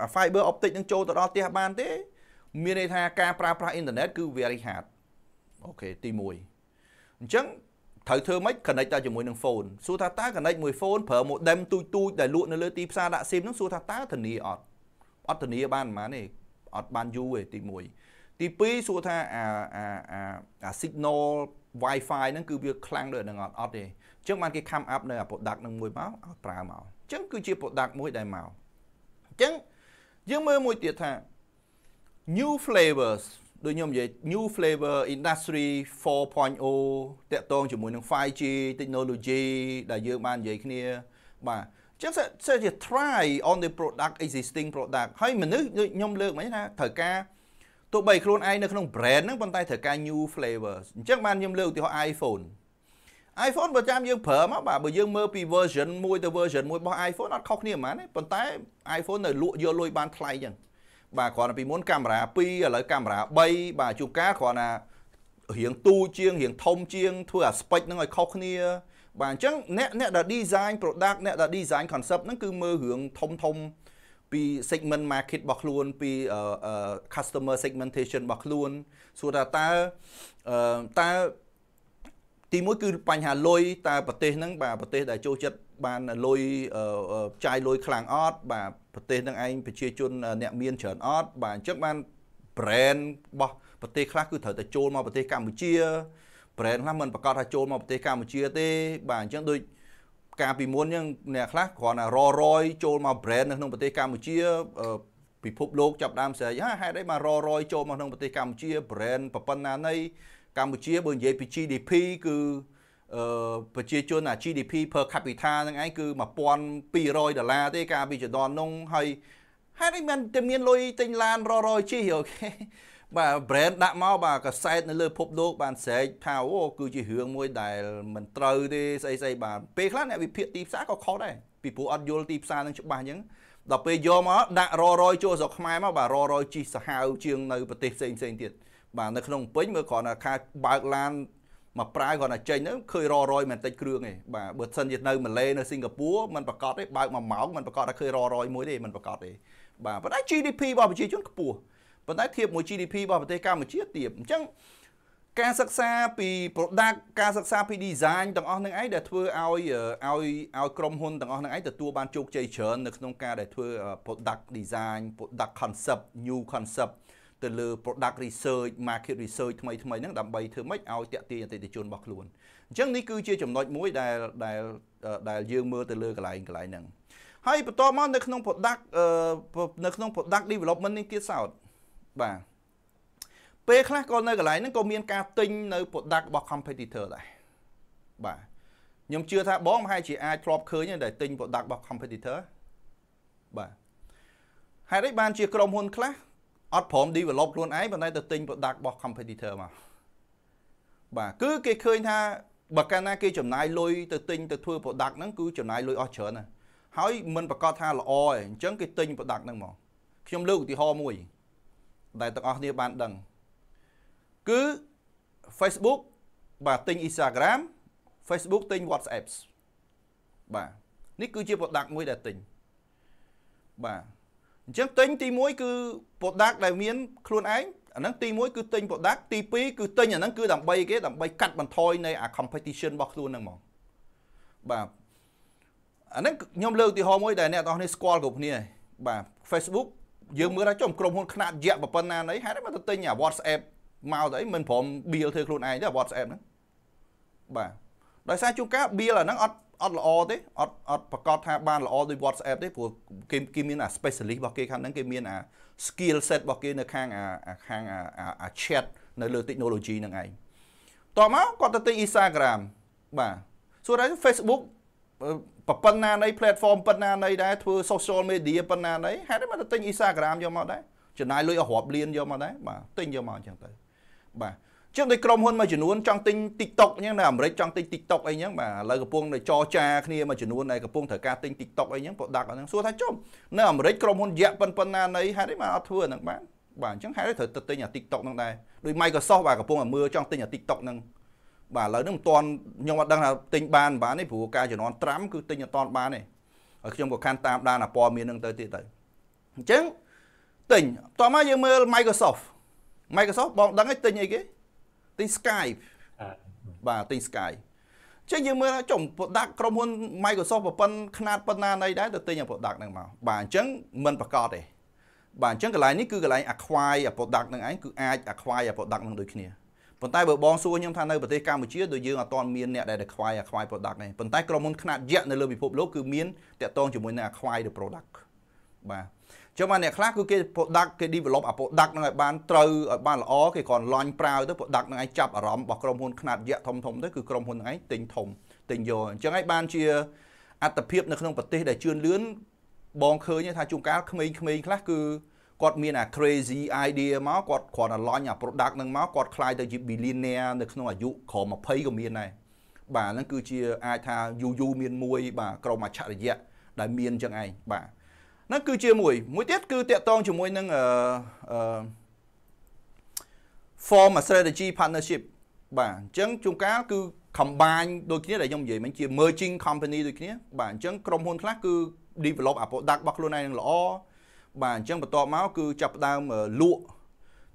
អា fiber optic នឹងចូលទៅដល់ផ្ទះបានទេ មានន័យថាការប្រើប្រាស់អ៊ីនធឺណិតគឺ very hard អូខេទី1អញ្ចឹងត្រូវធ្វើម៉េច connect តែជាមួយនឹង phone សួរថាតើ connect មួយ phone ប្រើ modem ទូចទូចដែលលក់នៅលើទីផ្សារដាក់ SIM ហ្នឹងសួរថាតើធានាអត់អត់ធានាបានប៉ុន្មានទេអត់បានយូរទេទី1 ទី2សួរថាអាអាអាអា signal Wi-Fi ហ្នឹងគឺវាខ្លាំងដូចហ្នឹងអត់អត់ទេអញ្ចឹងបានគេ come up នៅអា product ហ្នឹងមួយមកឲ្យប្រើមកអញ្ចឹងគឺជា product មួយដែលមកអញ្ចឹងយើងមើលមួយទៀតថា new flavors ដូចខ្ញុំនិយាយ new flavor industry 4.0តាក់ទងជាមួយនឹង 5G technology ដែលយើងបាននិយាយគ្នា បាទអញ្ចឹងសេជា try on the product existing product ហើយមនុស្សខ្ញុំលើកមិញថាត្រូវការ ទោះបីខ្លួនឯងនៅក្នុង brand ហ្នឹងប៉ុន្តែត្រូវការ new flavor អញ្ចឹងបានខ្ញុំលើកឧទាហរណ៍ iPhone iPhone បើចាំយើងប្រើមកបាទបើយើងមើលពី version 1ទៅ version 1របស់ iPhone អត់ខុសគ្នាហ្មងទេប៉ុន្តែ iPhone នៅលក់យកលុយបានថ្លៃអញ្ចឹងបាទគ្រាន់តែពីមុនកាមេរ៉ា2ឥឡូវកាមេរ៉ា3បាទជួនកាលគ្រាន់តែរៀងទូជាងរៀងធំជាងធ្វើអា spec ហ្នឹងឲ្យខុសគ្នា បាទអញ្ចឹងអ្នកអ្នកដែល design product អ្នកដែល design concept ហ្នឹងគឺមើលរឿងធំធំ ពី segment market របស់ខ្លួនពី customer segmentation របស់ខ្លួនសួរថាតើតើទីមួយគឺបញ្ហាលុយតើប្រទេសហ្នឹងបាទប្រទេសដែលចូលចិត្តបានលុយចាយលុយខ្លាំងអត់បាទប្រទេសហ្នឹងឯងប្រជាជនអ្នកមានច្រើនអត់បាទអញ្ចឹងបាន brand របស់ប្រទេសខ្លះគឺត្រូវតែចូលមកប្រទេសកម្ពុជា brand ខ្លះមិនប្រកាសថាចូលមកប្រទេសកម្ពុជាទេ បាទអញ្ចឹងដូច កាលពីមុនអញ្ចឹងអ្នកខ្លះគ្រាន់តែររយចូលមក brand នៅក្នុងប្រទេសកម្ពុជាពិភពលោកចាប់ដើមស្រែកហេតុអីមកររយចូលមកក្នុងប្រទេសកម្ពុជា brand ប្រប៉ុណ្ណានៃកម្ពុជាបើនិយាយពី GDP គឺអឺប្រជាជនអា GDP per capita ហ្នឹងឯងគឺ1200ដុល្លារទេកាលពីចដននោះហើយហេតុអីមិនតែមានលុយទិញឡានររយជិះអូខេ បាទ brand ដាក់មកបាទកសែតនៅលើភពលោកបានស្រែកថាអូគឺជារឿងមួយដែលមិនត្រូវទេស្អីស្អីបាទពេលខ្លះអ្នកវិភាគទីផ្សារក៏ខុសដែរពីព្រោះអត់យល់ទីផ្សារនឹងច្បាស់អញ្ចឹងដល់ពេលយកមកដាក់ររយចូលស្រុកខ្មែរមកបាទររយជីសាហាវជាងនៅប្រទេសផ្សេងផ្សេងទៀតបាទនៅក្នុងពេញមើលគ្រាន់តែខាបើកឡានមកប្រើគ្រាន់តែចេញទៅឃើញររយមិនតិចគ្រឿងទេបាទបើសិនជានៅម៉ាឡេនៅសិង្ហបុរីมันប្រកាសទេបើកមួយម៉ោងมันប្រកាសថាឃើញររយមួយទេมันប្រកាសទេបាទប៉ុន្តែ GDP របស់ប្រជាជនខ្ពស់ ប៉ុន្តែធៀបមួយ GDP របស់ប្រទេសកម្ពុជាទាបអញ្ចឹងការសិក្សាពី product ការសិក្សាពី design ទាំងអស់នឹងឯងដែលធ្វើឲ្យឲ្យឲ្យក្រុមហ៊ុនទាំងអស់នឹងឯងទទួលបានជោគជ័យច្រើននៅក្នុងការដែលធ្វើ product design product concept new concept ទៅលើ product research market research ថ្មីថ្មីហ្នឹងដើម្បីធ្វើម៉េចឲ្យតាក់ទាញអតិថិជនរបស់ខ្លួនអញ្ចឹងនេះគឺជាចំណុចមួយដែលដែលដែលយើងមើលទៅលើកន្លែងកន្លែងហ្នឹងហើយបន្តមកនៅក្នុង product នៅក្នុង product development នេះទៀតសោត បាទពេលខ្លះក៏នៅកន្លែងហ្នឹងក៏មានការទិញនៅ product របស់ competitor ដែរបាទខ្ញុំជឿថាបងប្រហែលជាអាចធ្លាប់ឃើញដែលទិញ product របស់ competitor បាទហេតុអីបានជាក្រុមហ៊ុនខ្លះអត់ព្រម develop ខ្លួនឯងប៉ុន្តែទៅទិញ product របស់ competitor មកបាទគឺគេឃើញថាបើកាលណាគេចំណាយលុយទៅទិញទៅធ្វើ product ហ្នឹងគឺចំណាយលុយអស់ច្រើនណាស់ហើយមិនប្រកាសថាល្អឯងអញ្ចឹងគេទិញ product ហ្នឹងមកខ្ញុំលើកឧទាហរណ៍មួយ ដែលទាំងអស់គ្នាបានដឹងគឺ Facebook បាទទិញ Instagram Facebook ទិញ WhatsApp បាទនេះគឺជា product មួយដែលទិញបាទអញ្ចឹងទិញទី1គឺ product ដែលមានខ្លួនឯងអាហ្នឹងទី1គឺទិញ product ទី2គឺទិញអាហ្នឹងគឺដើម្បីគេដើម្បីកាត់បន្ថយនៅអា competition របស់ខ្លួនហ្នឹងហ្មងបាទអាហ្នឹងខ្ញុំលើកឧទាហរណ៍មួយដែលអ្នកទាំងអស់គ្នាស្គាល់គ្រប់គ្នាបាទ Facebook យើងមើលថាចំក្រុមហ៊ុនខ្នាតយក្សប៉ុណ្ណាណីហេតុអីមកទៅទិញអា WhatsApp មកទៅអីមិនព្រម bill ធ្វើខ្លួនឯងទេ WhatsApp ហ្នឹងបាទដោយសារជួនកាល bill អាហ្នឹងអត់អត់ល្អទេអត់អត់ប្រកាសថាបានល្អដូច WhatsApp ទេព្រោះគេគេមានអា specialist របស់គេខាងហ្នឹងគេមានអា skill set របស់គេនៅខាងអាខាងអា chat នៅលើ technology ហ្នឹងឯងតមកគាត់ទៅទិញ Instagram បាទសួរថា Facebook ប៉ុណ្ណានៃ platform ប៉ុណ្ណានៃដែរធ្វើ social media ប៉ុណ្ណានៃហេតុអីមកទៅទិញ Instagram យកមកដែរចំណាយលុយឲ្យរាប់លានយកមកដែរបាទទិញយកមកអញ្ចឹងទៅបាទចឹងដូចក្រុមហ៊ុនមួយចំនួនចង់ទិញ TikTok អញ្ចឹងនៅអាមេរិកចង់ទិញ TikTok អីអញ្ចឹងបាទឥឡូវកំពុងតែចរចាគ្នាមួយចំនួនដែលកំពុងត្រូវការទិញ TikTok អីអញ្ចឹង product ហ្នឹងសួរថាចុះនៅអាមេរិកក្រុមហ៊ុនយៈប៉ុណ្ប៉ុណ្ណានៃហេតុអីបានអត់ធ្វើហ្នឹងបានបាទអញ្ចឹងហេតុអីត្រូវទៅទិញអា TikTok ហ្នឹងដែរដូច Microsoft បាទកំពុងតែមើលចង់ទិញអា TikTok ហ្នឹង បាទឥឡូវហ្នឹងមិនទាន់ខ្ញុំអត់ដឹងថាទិញបានបានទេព្រោះការជំនាន់ត្រាំគឺទិញអត់ទាន់បានទេហើយខ្ញុំក៏ខាន់តាមដានអាព័ត៌មានហ្នឹងទៅទៀតទៅអញ្ចឹងទិញបន្ទាប់មកយើងមើល Microsoft Microsoft បងដឹងឯងទិញអីគេទិញ Skype បាទទិញ Skype ចឹងយើងមើលចុំ product ក្រុមហ៊ុន Microsoft ប៉ុណ្ណខ្នាតប៉ុណ្ណាណីដែរទៅទិញអា product ហ្នឹងមកបាទអញ្ចឹងមិនប្រកាសទេបាទអញ្ចឹងកន្លែងនេះគឺកន្លែង acquire អា product ហ្នឹងឯងគឺអាច acquire អា product ហ្នឹងដូចគ្នា ប៉ុន្តែបើបងសួរខ្ញុំថានៅប្រទេសកម្ពុជាដូចយើងអត់ទាន់មានអ្នកដែល acquire acquire product ទេប៉ុន្តែក្រុមហ៊ុនខ្នាតយក្សនៅលើពិភពលោកគឺមានតាក់ទងជាមួយនឹង acquire the product បាទចឹងមកអ្នកខ្លះគឺគេ product គេ develop អា product ហ្នឹងឲ្យបានត្រូវឲ្យបានល្អគេគ្រាន់ launch ប្រាវទៅ product ហ្នឹងឯងចាប់អារម្មណ៍របស់ក្រុមហ៊ុនខ្នាតយក្សធំធំទៅគឺក្រុមហ៊ុនហ្នឹងឯងទិញធំទិញយកអញ្ចឹងឯងបានជាអត្តភាពនៅក្នុងប្រទេសដែលជឿនលឿនបងឃើញថាជួនកាលក្មេងៗខ្លះគឺ គាត់មានអា crazy idea មកគាត់គ្រាន់តែ launch អា product ហ្នឹងមកគាត់ខ្លាយទៅជា billionaire នៅក្នុងអាយុក្រោម20ក៏មានដែរបាទហ្នឹងគឺជាអាចថាយូរយូរមានមួយ បាទក្រុមអច្ឆរិយៈដែលមានចឹងឯងបាទហ្នឹងគឺជាមួយមួយទៀតគឺតាក់ទងជាមួយនឹងអឺអឺ form a strategy partnership បាទអញ្ចឹងជួនកាលគឺ combine ដូចគ្នាដែលខ្ញុំនិយាយមិញជា merging company ដូចគ្នាបាទអញ្ចឹងក្រុមហ៊ុនខ្លះគឺ develop អា product របស់ខ្លួនឯងនឹងល្អ បាទអញ្ចឹងបន្ទាប់មកគឺចាប់ផ្ដើមលក់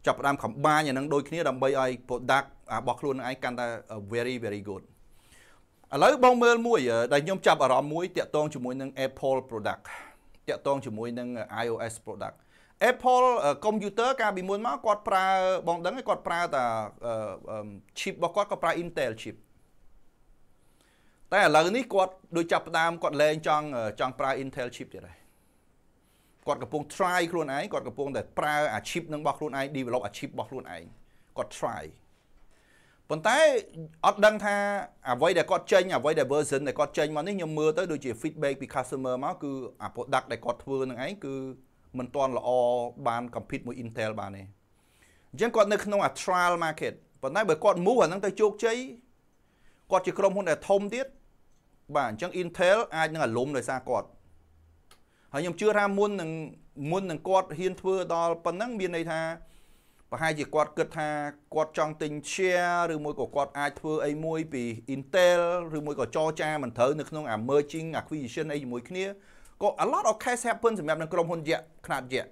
ចាប់ផ្ដើម combine អានឹងដូចគ្នាដើម្បីឲ្យ product របស់ខ្លួនឯងកាន់តែ very very good ឥឡូវបងមើលមួយដែលខ្ញុំចាប់អារម្មណ៍មួយតាក់ទងជាមួយនឹង Apple product តាក់ទងជាមួយនឹង iOS product Apple computer កាលពីមុនមកគាត់ប្រើបងដឹងគាត់ប្រើតា chip របស់គាត់គាត់ប្រើ Intel chip តែឥឡូវនេះគាត់ដូចចាប់ផ្ដើមគាត់លែងចង់ចង់ប្រើ Intel chip ទៀតហើយ គាត់កំពុង try ខ្លួនឯងគាត់កំពុងតែប្រើអា chip នឹងរបស់ខ្លួនឯង develop អា chip របស់ខ្លួនឯងគាត់ try ប៉ុន្តែអត់ដឹងថាអ្វីដែលគាត់ចេញអ្វីដែល version ដែលគាត់ចេញមកនេះខ្ញុំមើលទៅដូចជា feedback ពី customer មកគឺអា product ដែលគាត់ធ្វើនឹងឯងគឺមិនទាន់ល្អបាន compete មួយ Intel បានទេអញ្ចឹងគាត់នៅក្នុងអា trial market ប៉ុន្តែបើគាត់ move អាហ្នឹងទៅជោគជ័យគាត់ជាក្រុមហ៊ុនដែលធំទៀតបាទអញ្ចឹង Intel អាចនឹងអាលុំដោយសារគាត់ ហើយខ្ញុំជឿថាមុននឹងមុននឹងគាត់ហ៊ានធ្វើដល់ប៉ុណ្ណឹងមានន័យថាប្រហែលជាគាត់គិតថាគាត់ចង់ទិញ share ឬមួយក៏គាត់អាចធ្វើអីមួយពី Intel ឬមួយក៏ចរចាមិនត្រូវនៅក្នុងអា merging acquisition អីជាមួយគ្នាក៏ a lot of case happen សម្រាប់នឹងក្រុមហ៊ុនយក្សខ្នាតយក្ស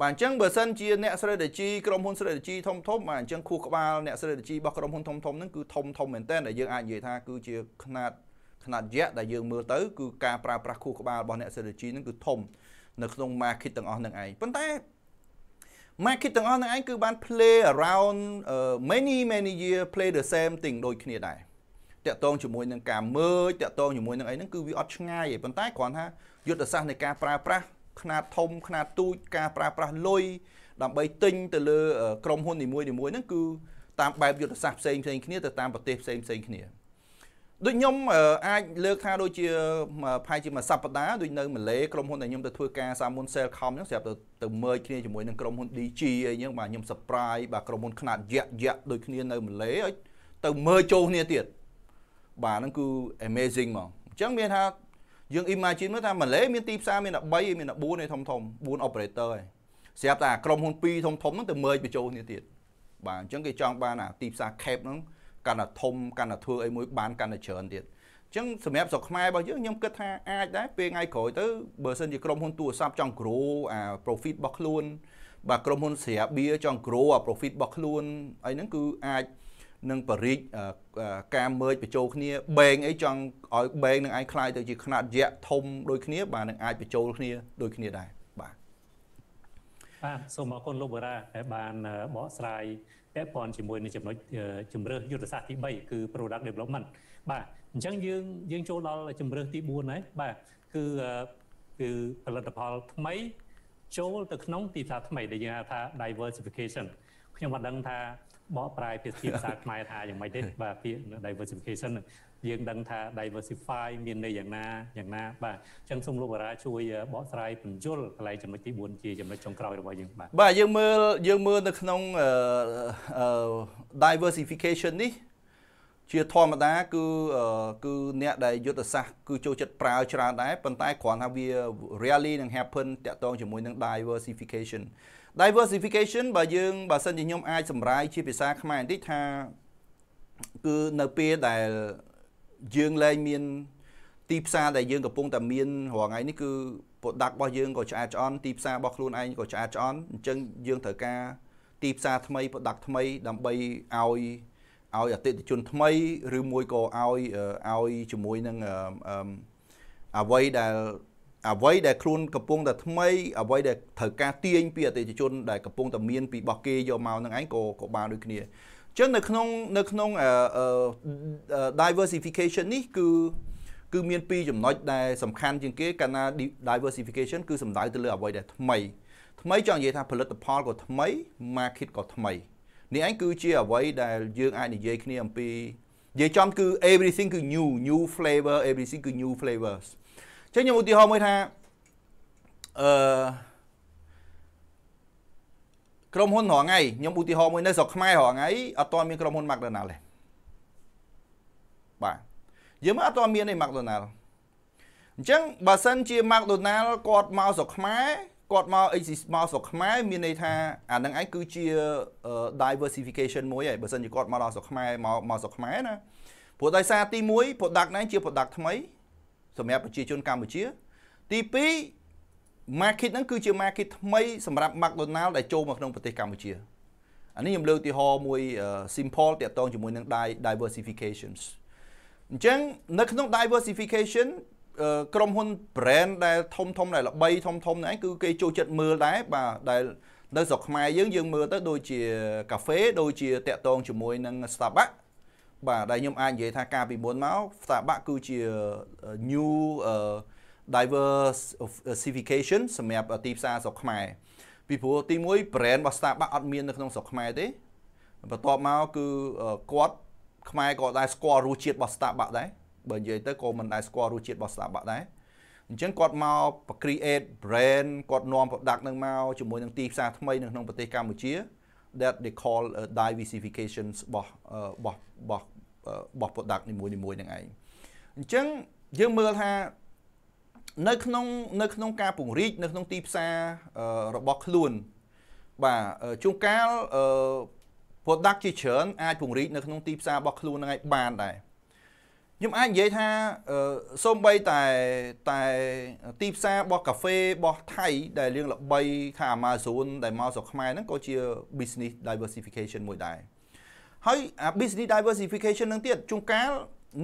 បាទអញ្ចឹងបើសិនជាអ្នក strategy ក្រុមហ៊ុន strategy ធំធំបាទអញ្ចឹងខួរក្បាលអ្នក strategy របស់ក្រុមហ៊ុនធំធំហ្នឹងគឺធំធំមែនតើដែលយើងអាចនិយាយថាគឺជាខ្នាត ខ្នាតយក្សដែលយើងមើលទៅគឺការប្រើប្រាស់ខួរក្បាលរបស់អ្នក strategy ហ្នឹងគឺធំនៅក្នុង market ទាំងអស់ហ្នឹងឯងប៉ុន្តែ market ទាំងអស់ហ្នឹងឯងគឺបាន play around uh, many many year play the same thing ដូចគ្នាដែរតាក់ទងជាមួយនឹងការមើលតាក់ទងជាមួយនឹងអីហ្នឹងគឺវាអត់ឆ្ងាយទេប៉ុន្តែគ្រាន់ថាយុទ្ធសាស្ត្រនៃការប្រើប្រាស់ຂະຫນាតធំຂະຫນាតទូចការប្រើប្រាស់លុយដើម្បីទិញទៅលើក្រុមហ៊ុននីមួយៗហ្នឹងគឺតាមបែបយុទ្ធសាស្ត្រផ្សេងផ្សេងគ្នាទៅតាមប្រទេសផ្សេងផ្សេងគ្នា ដូចខ្ញុំអាចលើកថាដូចជាប្រហែលជាមួយសប្តាហ៍ដូចនៅម៉ាឡេក្រុមហ៊ុនដែលខ្ញុំទៅធ្វើការសាមុន Cellcom ហ្នឹងស្រាប់ទៅទៅមើលគ្នាជាមួយនឹងក្រុមហ៊ុន DG អីហ្នឹងបាទខ្ញុំ surprise បាទក្រុមហ៊ុនខ្នាតយៈយៈដូចគ្នានៅម៉ាឡេឲ្យទៅមើលចូលគ្នាទៀតបាទហ្នឹងគឺ amazing ហ្មងអញ្ចឹងមានថាយើង imagine មើលថាម៉ាឡេមានទីផ្សារមានតែ3មានតែ4ឯធំធំ4 operator ឯងស្រាប់តែក្រុមហ៊ុន2ធំធំហ្នឹងទៅមើលបញ្ចូលគ្នាទៀតបាទអញ្ចឹងគេចង់បានអាទីផ្សារ cap ហ្នឹង កាន់តែធំកាន់តែធ្វើអីមួយបានកាន់តែច្រើនទៀតអញ្ចឹងសម្រាប់ស្រុកខ្មែររបស់យើងខ្ញុំគិតថាអាចដែរពេលថ្ងៃក្រោយទៅបើសិនជាក្រុមហ៊ុនទូរស័ព្ទចង់ grow អា profit របស់ខ្លួនបាទក្រុមហ៊ុនស្រាបៀចង់ grow អា profit របស់ខ្លួនអីហ្នឹងគឺអាចនឹងបរិចការមើលបញ្ចូលគ្នាបែងអីចង់ឲ្យបែងនឹងឯងខ្លាយទៅជាຂະຫນាតយៈធំដូចគ្នាបាទនឹងអាចបញ្ចូលគ្នាដូចគ្នាដែរបាទបាទសូមអរគុណលោកបារ៉ាដែលបានបកស្រាយ ពាក់ព័ន្ធជាមួយនឹងចំណុចជំរឿសយុទ្ធសាស្ត្រទី3គឺ product development បាទអញ្ចឹងយើងយើងចូលដល់ជំរឿសទី4ហើយបាទគឺគឺផលិតផលថ្មីចូលទៅក្នុងទីផ្សារថ្មីដែលយើងហៅថា diversification ខ្ញុំមិនដឹងថាបកប្រែភាសាភាសាខ្មែរថាយ៉ាងម៉េចទេបាទពាក្យ diversification យើងដឹងថា diversify មានន័យយ៉ាងណាយ៉ាងណាបាទអញ្ចឹងសូមលោកបារាជួយបកស្រាយបញ្យលកន្លែងចំណុចទី4ជាចំណុចចុងក្រោយរបស់យើងបាទបាទយើងមើលយើងមើលនៅក្នុង diversification នេះជាធម្មតាគឺគឺអ្នកដែលយុទ្ធសាស្ត្រគឺចូលចិត្តប្រើច្រើនដែរប៉ុន្តែគ្រាន់ថាវា really នឹង happen តាក់ទងជាមួយនឹង diversification diversification បើយើងបើសិនជាខ្ញុំអាចសម្រាយជាភាសាខ្មែរបន្តិចថាគឺនៅពេលដែល យើងលែងមានទីផ្សារដែលយើងកំពុងតែមានរាល់ថ្ងៃនេះគឺ product របស់យើងក៏ឆ្អែតឆ្អន់ទីផ្សាររបស់ខ្លួនឯងក៏ឆ្អែតឆ្អន់អញ្ចឹងយើងត្រូវការទីផ្សារថ្មី product ថ្មីដើម្បីឲ្យឲ្យអតិថិជនថ្មីឬមួយក៏ឲ្យឲ្យជាមួយនឹងអ្វីដែលអ្វីដែលខ្លួនកំពុងតែថ្មីអ្វីដែលត្រូវការទាញពីអតិថិជនដែលកំពុងតែមានពីបោះគេយកមកនឹងឯងក៏ក៏បានដូចគ្នាអញ្ចឹងនៅក្នុងនៅក្នុង diversification នេះគឺគឺមានពីរចំណុចដែលសំខាន់ជាងគេកាលណា diversification គឺសំដៅទៅលើអ្វីដែលថ្មីថ្មីចង់និយាយថាផលិតផលក៏ថ្មី market ក៏ថ្មីនេះឯងគឺជាអ្វីដែលយើងអាចនិយាយគ្នាអំពីនិយាយចំគឺ everything គឺ new new flavor everything គឺ new flavors ចឹងខ្ញុំឧទាហរណ៍មួយថាអឺ ក្រុមហ៊ុនរងថ្ងៃខ្ញុំឧទាហរណ៍មួយនៅស្រុកខ្មែររងថ្ងៃអត់ទាន់មានក្រុមហ៊ុន McDonald ទេបាទយើងមើលអត់ទាន់មានទេ McDonald អញ្ចឹងបើសិនជា McDonald គាត់មកស្រុកខ្មែរគាត់មកអីមកស្រុកខ្មែរមានន័យថាអានឹងឯងគឺជា diversification មួយហើយបើសិនជាគាត់មកដល់ស្រុកខ្មែរមកមកស្រុកខ្មែរណាព្រោះដោយសារទី1 product ហ្នឹងជា product ថ្មីសម្រាប់ប្រជាជនកម្ពុជា ទី2 market ហ្នឹងគឺជា market ថ្មីសម្រាប់ McDonald ដែលចូលមកក្នុងប្រទេសកម្ពុជាអានេះខ្ញុំលើកឧទាហរណ៍មួយ simple តាក់ទងជាមួយនឹង diversifications អញ្ចឹងនៅក្នុង diversification ក្រុមហ៊ុន brand ដែលធំធំដែលល្បីធំធំហ្នឹងគឺគេចូលចិត្តមើលដែរបាទដែលនៅស្រុកខ្មែរយើងយើងមើលទៅដូចជាកាហ្វេដូចជាតាក់ទងជាមួយនឹង Starbucks បាទដែលខ្ញុំអាចនិយាយថាកាលពីមុនមក Starbucks គឺជា new diversification សម្រាប់ទីផ្សារស្រុកខ្មែរពីព្រោះទី1 brand របស់ Starbucks អត់មាននៅក្នុងស្រុកខ្មែរទេបន្ទាប់មកគឺគាត់ខ្មែរក៏ដែរស្គាល់រសជាតិរបស់ Starbucks ដែរបើនិយាយទៅក៏មិនដែលស្គាល់រសជាតិរបស់ Starbucks ដែរអញ្ចឹងគាត់មក create brand គាត់នាំ product នឹងមកជាមួយនឹងទីផ្សារថ្មីនៅក្នុងប្រទេសកម្ពុជា that they call uh, diversification របស់របស់របស់របស់ product នីមួយៗនឹងឯងអញ្ចឹងយើងមើលថា នៅក្នុងនៅក្នុងការពង្រីកនៅក្នុងទីផ្សាររបស់ខ្លួនបាទជួនកាល product ជាច្រើនអាចពង្រីកនៅក្នុងទីផ្សាររបស់ខ្លួននឹងឯងបានដែរខ្ញុំអាចនិយាយថាសូម្បីតែតែទីផ្សាររបស់កាហ្វេរបស់ថៃដែលរៀងល្បីថា Amazon ដែលមកស្រុកខ្មែរហ្នឹងក៏ជា business diversification មួយដែរហើយអា business diversification ហ្នឹងទៀតជួនកាល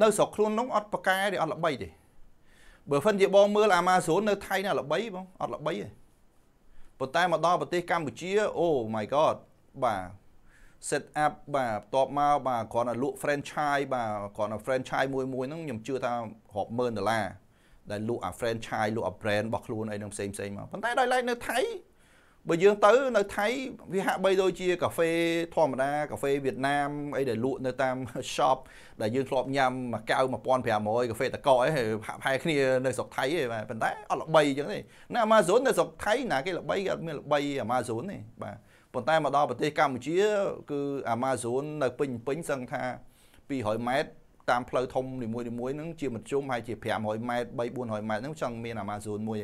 នៅស្រុកខ្លួននោះអត់ប្រកែឬអត់ល្បីទេ បើមិនជាបងមើល Amazon នៅថៃណាល្បីបងអត់ល្បីទេប៉ុន្តែមកដល់ប្រទេសកម្ពុជាអូ my god បាទ set up បាទបន្ទាប់មកបាទគ្រាន់តែលក់ franchise បាទគ្រាន់តែ franchise មួយមួយហ្នឹងខ្ញុំជឿថារាប់ម៉ឺនដុល្លារដែលលក់អា franchise លក់អា brand របស់ខ្លួនអីហ្នឹងផ្សេងផ្សេងមកប៉ុន្តែដោយឡែកនៅថៃ បើយើងទៅនៅថៃវាហាក់បីដូចជាកាហ្វេធម្មតាកាហ្វេវៀតណាមអីដែលលក់នៅតាម shop ដែលយើងធ្លាប់ញ៉ាំមួយកៅ1500កាហ្វេតកអីហាក់ផែគ្នានៅស្រុកថៃទេបាទប៉ុន្តែអត់ល្បីអញ្ចឹងទេនៅ Amazon នៅស្រុកថៃណាគេល្បីគេអត់មានល្បី Amazon ទេបាទប៉ុន្តែមកដល់ប្រទេសកម្ពុជា គឺ Amazon នៅពេញពេញសឹងថា200ម៉ែត្រតាមផ្លូវធំនីមួយៗហ្នឹងជាមធ្យមហើយជា500ម៉ែត្រ3 400ម៉ែត្រហ្នឹងចង់មាន Amazon មួយ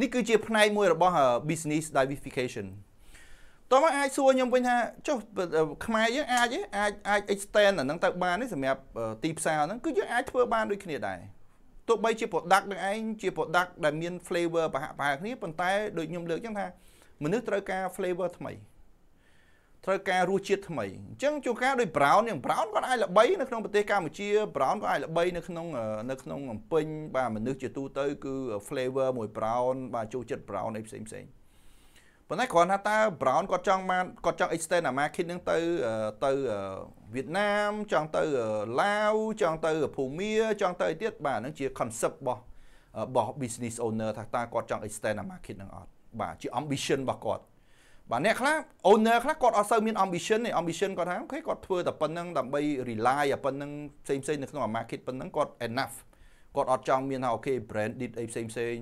នេះគឺជាផ្នែកមួយរបស់ business diversification តោះមកអាចសួរខ្ញុំវិញថាចុះខ្មែរយើងអាចទេអាចអាច extend អាហ្នឹងទៅបានទេសម្រាប់ទីផ្សារហ្នឹងគឺយើងអាចធ្វើបានដូចគ្នាដែរទោះបីជា product នឹងឯងជា product ដែលមាន flavor ប្រហាក់ប្រហែលគ្នាប៉ុន្តែដូចខ្ញុំលើកចឹងថាមនុស្សត្រូវការ flavor ថ្មី ត្រូវការរសជាតិថ្មីអញ្ចឹងជួនកាលដោយ brown យ៉ាង brown គាត់អាចល្បីនៅក្នុងប្រទេសកម្ពុជា brown ក៏អាចល្បីនៅក្នុងនៅក្នុងអំពេញបាទមនុស្សជាទូទៅគឺ flavor មួយ brown បាទចូលចិត្ត brown អីផ្សេងផ្សេងប៉ុន្តែគ្រាន់ថាតើ brown គាត់ចង់បានគាត់ចង់ extend អា market ហ្នឹងទៅទៅវៀតណាមចង់ទៅឡាវចង់ទៅភូមាចង់ទៅអីទៀតបាទហ្នឹងជា concept របស់របស់ business owner ថាតើគាត់ចង់ extend អា market ហ្នឹងអត់បាទជា ambition របស់គាត់ បាទអ្នកខ្លះ owner ខ្លះគាត់អត់សូវមាន ambition ទេ ambition គាត់ថាអូខេគាត់ធ្វើតែប៉ុណ្្នឹងដើម្បី rely តែប៉ុណ្្នឹងផ្សេងផ្សេងនៅក្នុង market ប៉ុណ្្នឹងគាត់ enough គាត់អត់ចង់មានថាអូខេ branded អីផ្សេងផ្សេង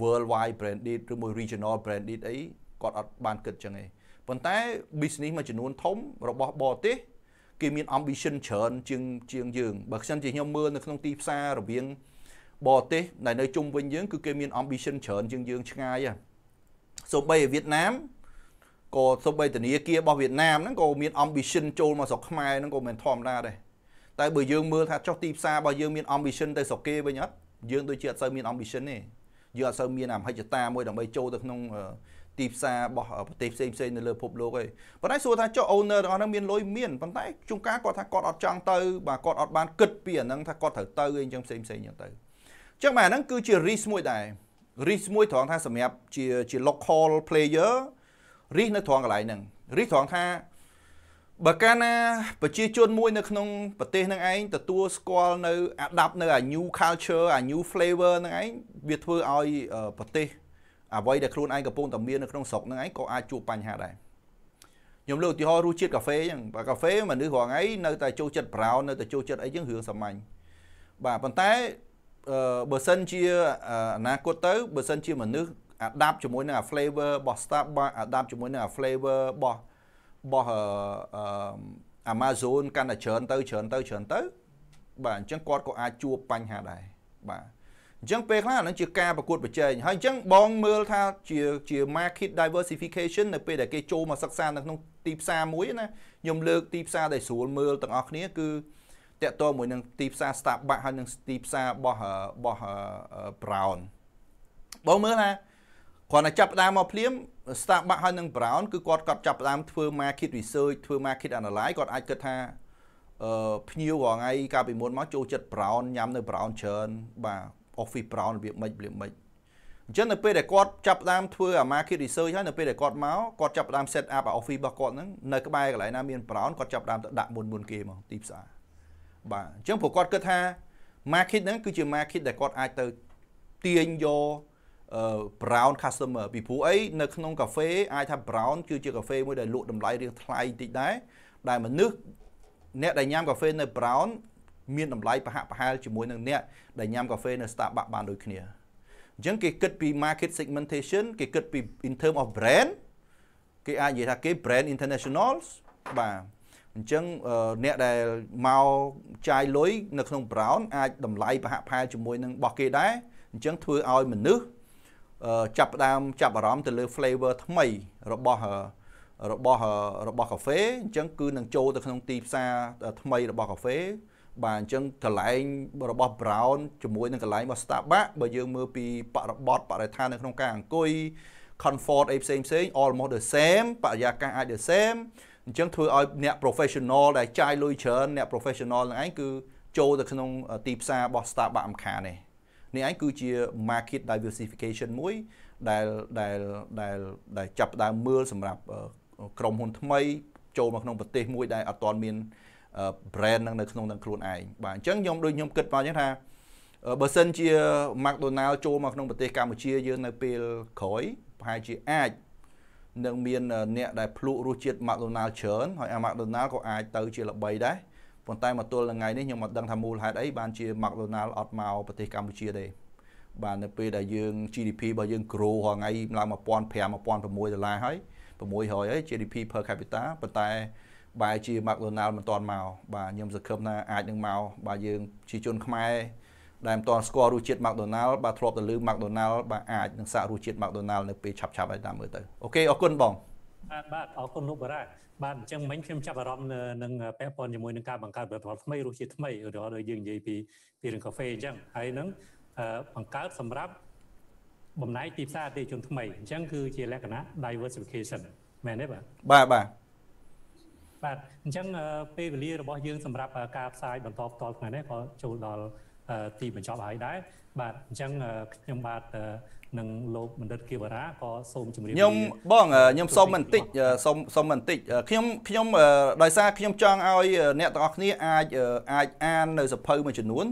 worldwide branded ឬមួយ regional branded អីគាត់អត់បានគិតចឹងទេប៉ុន្តែ business មួយចំនួនធំរបស់បរទេសគេមាន ambition ច្រើនជាងជាងយើងបើខ្ញុំជាខ្ញុំមើលនៅក្នុងទីផ្សាររវាងបរទេសដែលនៅជុំវិញយើងគឺគេមាន ambition ច្រើនជាងយើងឆ្ងាយសូម្បីឯវៀតណាម ក៏សូម្បីធនាគាររបស់វៀតណាមហ្នឹងក៏មាន ambition ចូលមកស្រុកខ្មែរហ្នឹងក៏មិនធម្មតាដែរតែបើយើងមើលថាចុះទីផ្សាររបស់យើងមាន ambition ទៅស្រុកគេវិញអត់យើងដូចជាអត់សូវមាន ambition ទេយើងអត់សូវមានអាមហិច្ឆតាមួយដើម្បីចូលទៅក្នុងទីផ្សាររបស់ប្រទេសផ្សេងផ្សេងនៅលើពិភពលោកឯងប៉ុន្តែសួរថាចុះ owner ទាំងអស់ហ្នឹងមានលុយមានប៉ុន្តែជួនកាលគាត់ថាគាត់អត់ចង់ទៅបាទគាត់អត់បានគិតពីអាហ្នឹងថាគាត់ត្រូវទៅអីចឹងផ្សេងផ្សេងចឹងទៅអញ្ចឹងបាទហ្នឹងគឺជា risk មួយដែរ risk មួយត្រង់ថាសម្រាប់ជាជា local player រិះនៅត្រង់កន្លែងហ្នឹងរិះត្រង់ថាបើកាលណាប្រជាជនមួយនៅក្នុងប្រទេសហ្នឹងឯងទទួលស្គាល់នៅ adapt នៅអា new culture អា new flavor ហ្នឹងឯងវាធ្វើឲ្យប្រទេសអ្វីដែលខ្លួនឯងកំពុងតែមាននៅក្នុងស្រុកហ្នឹងឯងក៏អាចជួបបញ្ហាដែរខ្ញុំលើកឧទាហរណ៍រសជាតិកាហ្វេអញ្ចឹងបើកាហ្វេមនុស្សរងថ្ងៃនៅតែចូលចិត្ត brown នៅតែចូលចិត្តអីចឹងរឿងសាមញ្ញបាទប៉ុន្តែបើសិនជាអនាគតទៅបើសិនជាមនុស្ស adapt ជាមួយនឹងអា flavor របស់ Starbucks adapt ជាមួយនឹងអា flavor របស់របស់អឺ Amazon កាន់តែច្រើនទៅច្រើនទៅច្រើនទៅបាទអញ្ចឹងគាត់ក៏អាចជួបបញ្ហាដែរបាទអញ្ចឹងពេលខ្លះហ្នឹងជាការប្រកួតប្រជែងហើយអញ្ចឹងបងមើលថាជាជា market diversification នៅពេលដែលគេចូលមកសិក្សានៅក្នុងទីផ្សារមួយណាខ្ញុំលើកទីផ្សារដែលស្រួលមើលទាំងអស់គ្នាគឺតកតមួយនឹងទីផ្សារ Starbucks ហើយនឹងទីផ្សាររបស់របស់ Brown បងមើលថា គ្រាន់តែចាប់ផ្ដើមមកភ្លាម Starbucks ហើយនឹង Brown គឺគាត់គាត់ចាប់ផ្ដើមធ្វើ market research ធ្វើ market analyze គាត់អាចគិតថាអឺភ្ញៀវរាល់ថ្ងៃកាលពីមុនមកចូលចិត្ត Brown ញ៉ាំនៅ Brown ច្រើនបាទ Office Brown របៀបម៉េចរបៀបម៉េចអញ្ចឹងនៅពេលដែលគាត់ចាប់ផ្ដើមធ្វើអា market research ហើយនៅពេលដែលគាត់មកគាត់ចាប់ផ្ដើម set up អា office របស់គាត់ហ្នឹងនៅក្បែរកន្លែងណាមាន brown គាត់ចាប់ផ្ដើមទៅដាក់មុនមុនគេមកទីផ្សារបាទអញ្ចឹងព្រោះគាត់គិតថា market ហ្នឹងគឺជា market ដែលគាត់អាចទៅទាញយក brown customer ពីព្រោះអីនៅក្នុងកាហ្វេអាចថា brown គឺជាកាហ្វេមួយដែលលក់តម្លៃរៀងថ្លៃតិចដែរដែលមនុស្សអ្នកដែលញ៉ាំកាហ្វេនៅ brown មានតម្លៃប្រហាក់ប្រហែលជាមួយនឹងអ្នកដែលញ៉ាំកាហ្វេនៅ Starbucks បានដូចគ្នាអញ្ចឹងគេគិតពី market segmentation គេគិតពី in term of brand គេអាចនិយាយថាគេ brand internationals បាទអញ្ចឹងអ្នកដែលមកចាយលុយនៅក្នុង brown អាចតម្លៃប្រហាក់ប្រហែលជាមួយនឹងរបស់គេដែរអញ្ចឹងធ្វើឲ្យមនុស្ស ចាប់ផ្ដើមចាប់អារម្មណ៍ទៅលើ flavor ថ្មីរបស់របស់របស់កាហ្វេអញ្ចឹងគឺនឹងចូលទៅក្នុងទីផ្សារថ្មីរបស់កាហ្វេបាទអញ្ចឹងកន្លែងរបស់ Brown ជាមួយនឹងកន្លែងរបស់ Starbucks បើយើងមើលពីបរិបទបរិស្ថាននៅក្នុងការអង្គុយ comfort អីផ្សេងផ្សេង almost the same បរិយាកាសអាច the same អញ្ចឹងធ្វើឲ្យអ្នក professional ដែលចាយលុយច្រើនអ្នក professional ហ្នឹងឯងគឺចូលទៅក្នុងទីផ្សាររបស់ Starbucks អំខាននេះ នេះឯងគឺជា market diversification មួយដែលដែលដែលដែលចាប់ផ្ដើមមើលសម្រាប់ក្រុមហ៊ុនថ្មី ចូលមកក្នុងប្រទេសមួយដែលអត់ទាន់មាន brand ហ្នឹងនៅក្នុងនឹងខ្លួនឯងបាទអញ្ចឹងខ្ញុំដូចខ្ញុំគិតមកអញ្ចឹងថាបើសិនជា McDonald ចូលមកក្នុងប្រទេសកម្ពុជាយើងនៅពេលក្រោយប្រហែលជាអាចនឹងមានអ្នកដែលភ្លក់រសជាតិ McDonald ច្រើនហើយអា McDonald ក៏អាចទៅជាល្បីដែរ ប៉ុន្តែមកទល់នឹងថ្ងៃនេះខ្ញុំមិនដឹងថាមូលហេតុអីបានជា McDonald អត់មកប្រទេសកម្ពុជាទេបាទនៅពេលដែលយើង GDP របស់យើង grow រាល់ថ្ងៃឡើង1500 1600ដុល្លារហើយ600ហើយ GDP per capita ប៉ុន្តែបែរជា McDonald មិនទាន់មកបាទខ្ញុំសង្ឃឹមថាអាចនឹងមកបាទយើងជាជនខ្មែរដែលមិនទាន់ស្គាល់រសជាតិ McDonald បាទធ្លាប់ទៅលឺ McDonald បាទអាចនឹងសាករសជាតិ McDonald នៅពេលឆាប់ឆាប់ឲ្យតាមមើលទៅអូខេអរគុណបង បាទបាទអរគុណលោកបារ៉ាបាទអញ្ចឹងមិញខ្ញុំចាប់អារម្មណ៍នឹងពាក់ព័ន្ធជាមួយនឹងការបង្កើតផលិតផលថ្មីរសជាតិថ្មីឧទាហរណ៍ដូចយើងនិយាយពីពីរឿងកាហ្វេអញ្ចឹងហើយនឹងបង្កើតសម្រាប់បំណែកទីផ្សារអតិថិជនថ្មីអញ្ចឹងគឺជាលក្ខណៈ diversification មែនទេបាទបាទបាទបាទអញ្ចឹងពេលវេលារបស់យើងសម្រាប់ការផ្សាយបន្តផ្ទាល់ថ្ងៃនេះក៏ចូលដល់ ទីបញ្ចប់ហើយដែរបាទអញ្ចឹងខ្ញុំបាទនឹងលោកបណ្ឌិតគីវរាក៏សូមជម្រាបខ្ញុំបងខ្ញុំសូមបន្តិចសូមសូមបន្តិចខ្ញុំខ្ញុំដោយសារខ្ញុំចង់ឲ្យអ្នកទាំងអស់គ្នាអាចអាចអាននៅសភៅមួយចំនួន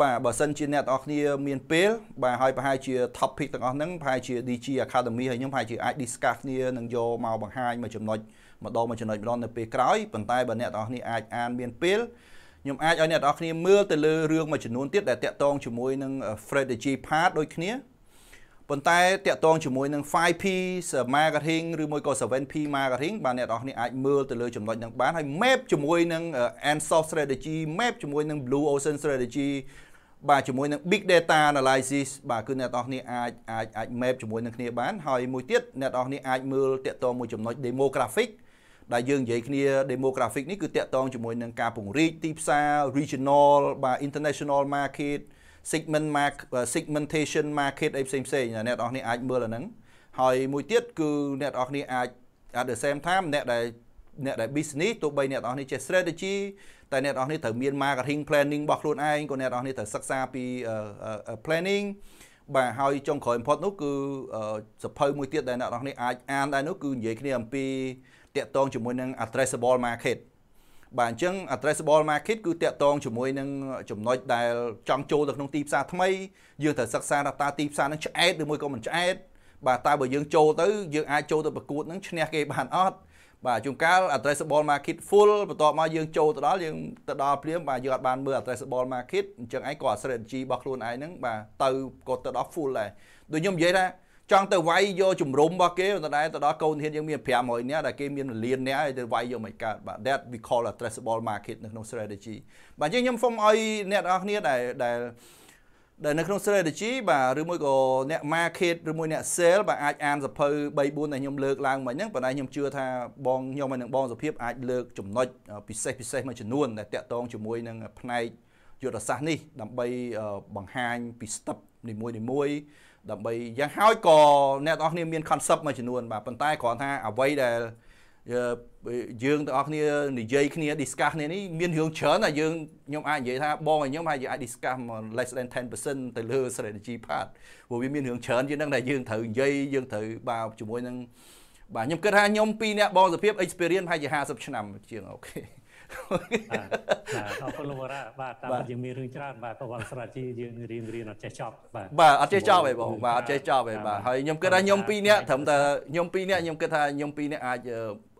បាទបើសិនជាអ្នកទាំងអស់គ្នាមានពេលបាទហើយប្រហែលជា topic ទាំងអស់ហ្នឹងប្រហែលជា DG Academy ហើយខ្ញុំប្រហែលជាអាច discuss គ្នានឹងយកមកបង្ហាញមួយចំណុចម្ដងមួយចំណុចម្ដងនៅពេលក្រោយប៉ុន្តែបើអ្នកទាំងអស់គ្នាអាចអានមានពេល ខ្ញុំអាចឲ្យអ្នកទាំងអស់គ្នាមើលទៅលើរឿងមួយចំនួនទៀតដែលតាក់ទងជាមួយនឹង strategy part ដូចគ្នាប៉ុន្តែតាក់ទងជាមួយនឹង 5P marketing ឬមួយក៏ 7P marketing បាទអ្នកនរគ្នាអាចមើលទៅលើចំណុចហ្នឹងបានហើយ map ជាមួយនឹង Ansource strategy map ជាមួយនឹង Blue Ocean strategy បាទជាមួយនឹង big data analysis បាទគឺអ្នកនរគ្នាអាចអាចអាច map ជាមួយនឹងគ្នាបានហើយមួយទៀតអ្នកនរគ្នាអាចមើលតាក់ទងមួយចំណុច demographic ដែលយើងនិយាយគ្នា demographic នេះគឺតាក់ទងជាមួយនឹងការពង្រីកទីផ្សារ regional បាទ international market segment mark segmentation market អីផ្សេងផ្សេងអ្នកនរគ្នាអាចមើលអាហ្នឹងហើយមួយទៀតគឺអ្នកនរគ្នាអាច at the same time អ្នកដែលអ្នកដែល business ទោះបីអ្នកនរគ្នាចេះ strategy តែអ្នកនរគ្នាត្រូវមាន marketing planning របស់ខ្លួនឯងក៏អ្នកនរគ្នាត្រូវសិក្សាពី planning បាទហើយចុងក្រោយបំផុតនោះគឺសភៅមួយទៀតដែលអ្នកនរគ្នាអាចអានដែរនោះគឺនិយាយគ្នាអំពី តាក់ទងជាមួយនឹង addressable market បាទអញ្ចឹង addressable market គឺតាក់ទងជាមួយនឹងចំណុចដែលចង់ចូលទៅក្នុងទីផ្សារថ្មីយើងត្រូវសិក្សាថាតើទីផ្សារនឹងឆ្អែតឬមួយក៏មិនឆ្អែតបាទតើបើយើងចូលទៅយើងអាចចូលទៅប្រកួតនឹងឈ្នះគេបានអត់បាទជួនកាល addressable market full បន្ទាប់មកយើងចូលទៅដល់យើងទៅដល់ព្រាមបាទយើងអត់បានមើល addressable market អញ្ចឹងឯងក៏ strategy របស់ខ្លួនឯងហ្នឹងបាទទៅក៏ទៅដល់ full ដែរដូចខ្ញុំនិយាយថា ចង់ទៅវាយយកជំរុំរបស់គេតែដែរទៅដល់កូនធានយើងមាន500នាក់ដែលគេមានលាននាក់ហើយទៅវាយយកមិនកើតបាទ that we call a addressable market នៅក្នុង strategy បាទអញ្ចឹងខ្ញុំសូមឲ្យអ្នកនរគ្នាដែលដែលដែលនៅក្នុង strategy បាទឬមួយក៏អ្នក market ឬមួយអ្នក sale បាទអាចអានសភៅ3 4ដែលខ្ញុំលើកឡើងមិញហ្នឹងប៉ុន្តែខ្ញុំជឿថាបងខ្ញុំហើយនឹងបងសុភាពអាចលើកចំណុចពិសេសពិសេសមួយចំនួនដែលតាក់ទងជាមួយនឹងផ្នែកយុទ្ធសាស្ត្រនេះដើម្បីបង្ហាញពី step នីមួយនីមួយ ដើម្បីយ៉ាងហើយក៏អ្នកទាំងអស់គ្នាមាន concept មួយចំនួនបាទប៉ុន្តែគ្រាន់ថាអ្វីដែលយើងទាំងអស់គ្នានិយាយគ្នា discuss គ្នានេះមានរឿងច្រើនតែយើងខ្ញុំអាចនិយាយថាបងឲ្យខ្ញុំអាចអាច discuss less than 10%ទៅលើ strategy part ព្រោះវាមានរឿងច្រើនជាងហ្នឹងដែលយើងត្រូវនិយាយយើងត្រូវបាទជាមួយនឹងបាទខ្ញុំគិតថាខ្ញុំពីរអ្នកបងសុភាព experience ប្រហែលជា50ឆ្នាំជាង OK បាទអរគុណលោកវរៈបាទតាមយើងមានរឿងច្រើនបាទ global strategy យើងរៀនរៀនអត់ចេះចប់បាទបាទអត់ចេះចប់ទេបងបាទអត់ចេះចប់ទេបាទហើយខ្ញុំគិតថាខ្ញុំពីរនាក់ត្រឹមតែខ្ញុំពីរនាក់ខ្ញុំគិតថាខ្ញុំពីរនាក់អាច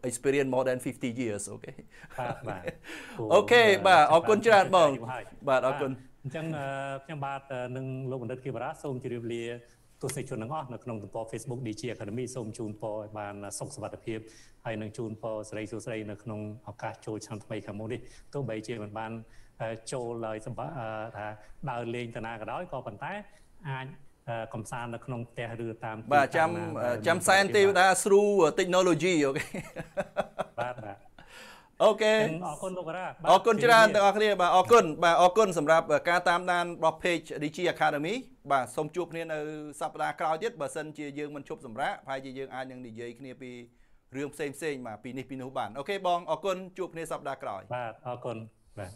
experience more than 50 years OK បាទបាទ OK បាទអរគុណច្រើនបងបាទអរគុណអញ្ចឹងខ្ញុំបាទនឹងលោកបណ្ឌិតគីវរ៉ាសូមជម្រាបលា ទស្សនិកជនទាំងអស់នៅក្នុងទំព័រ Facebook DG Academy សូមជូនពរឲ្យបានសុខសុវត្ថិភាពហើយនឹងជូនពរសិរីសួស្តីនៅក្នុងឱកាសចូលឆ្នាំថ្មីខាងមុខនេះទោះបីជាមិនបានចូលហើយសម្បថាដើរលេងតាណាក៏ដោយក៏ប៉ុន្តែអាចកំសាន្តនៅក្នុងផ្ទះឬតាមបាទចាំចាំសែនទេវតា through technology OK បាទបាទ OK អរគុណលោករ៉ាអរគុណច្រើនទាំងអស់គ្នាបាទអរគុណបាទអរគុណសម្រាប់ការតាមដានរបស់ page DG Academy បាទសូមជួបគ្នានៅសប្តាហ៍ក្រោយទៀតបើសិនជាយើងមិនជប់សម្រាប់ហើយជាយើងអាចនឹងនិយាយគ្នាពីរឿងផ្សេងផ្សេងបាទពីនេះពីនោះបានអូខេបងអរគុណជួបគ្នាសប្តាហ៍ក្រោយបាទអរគុណបាទ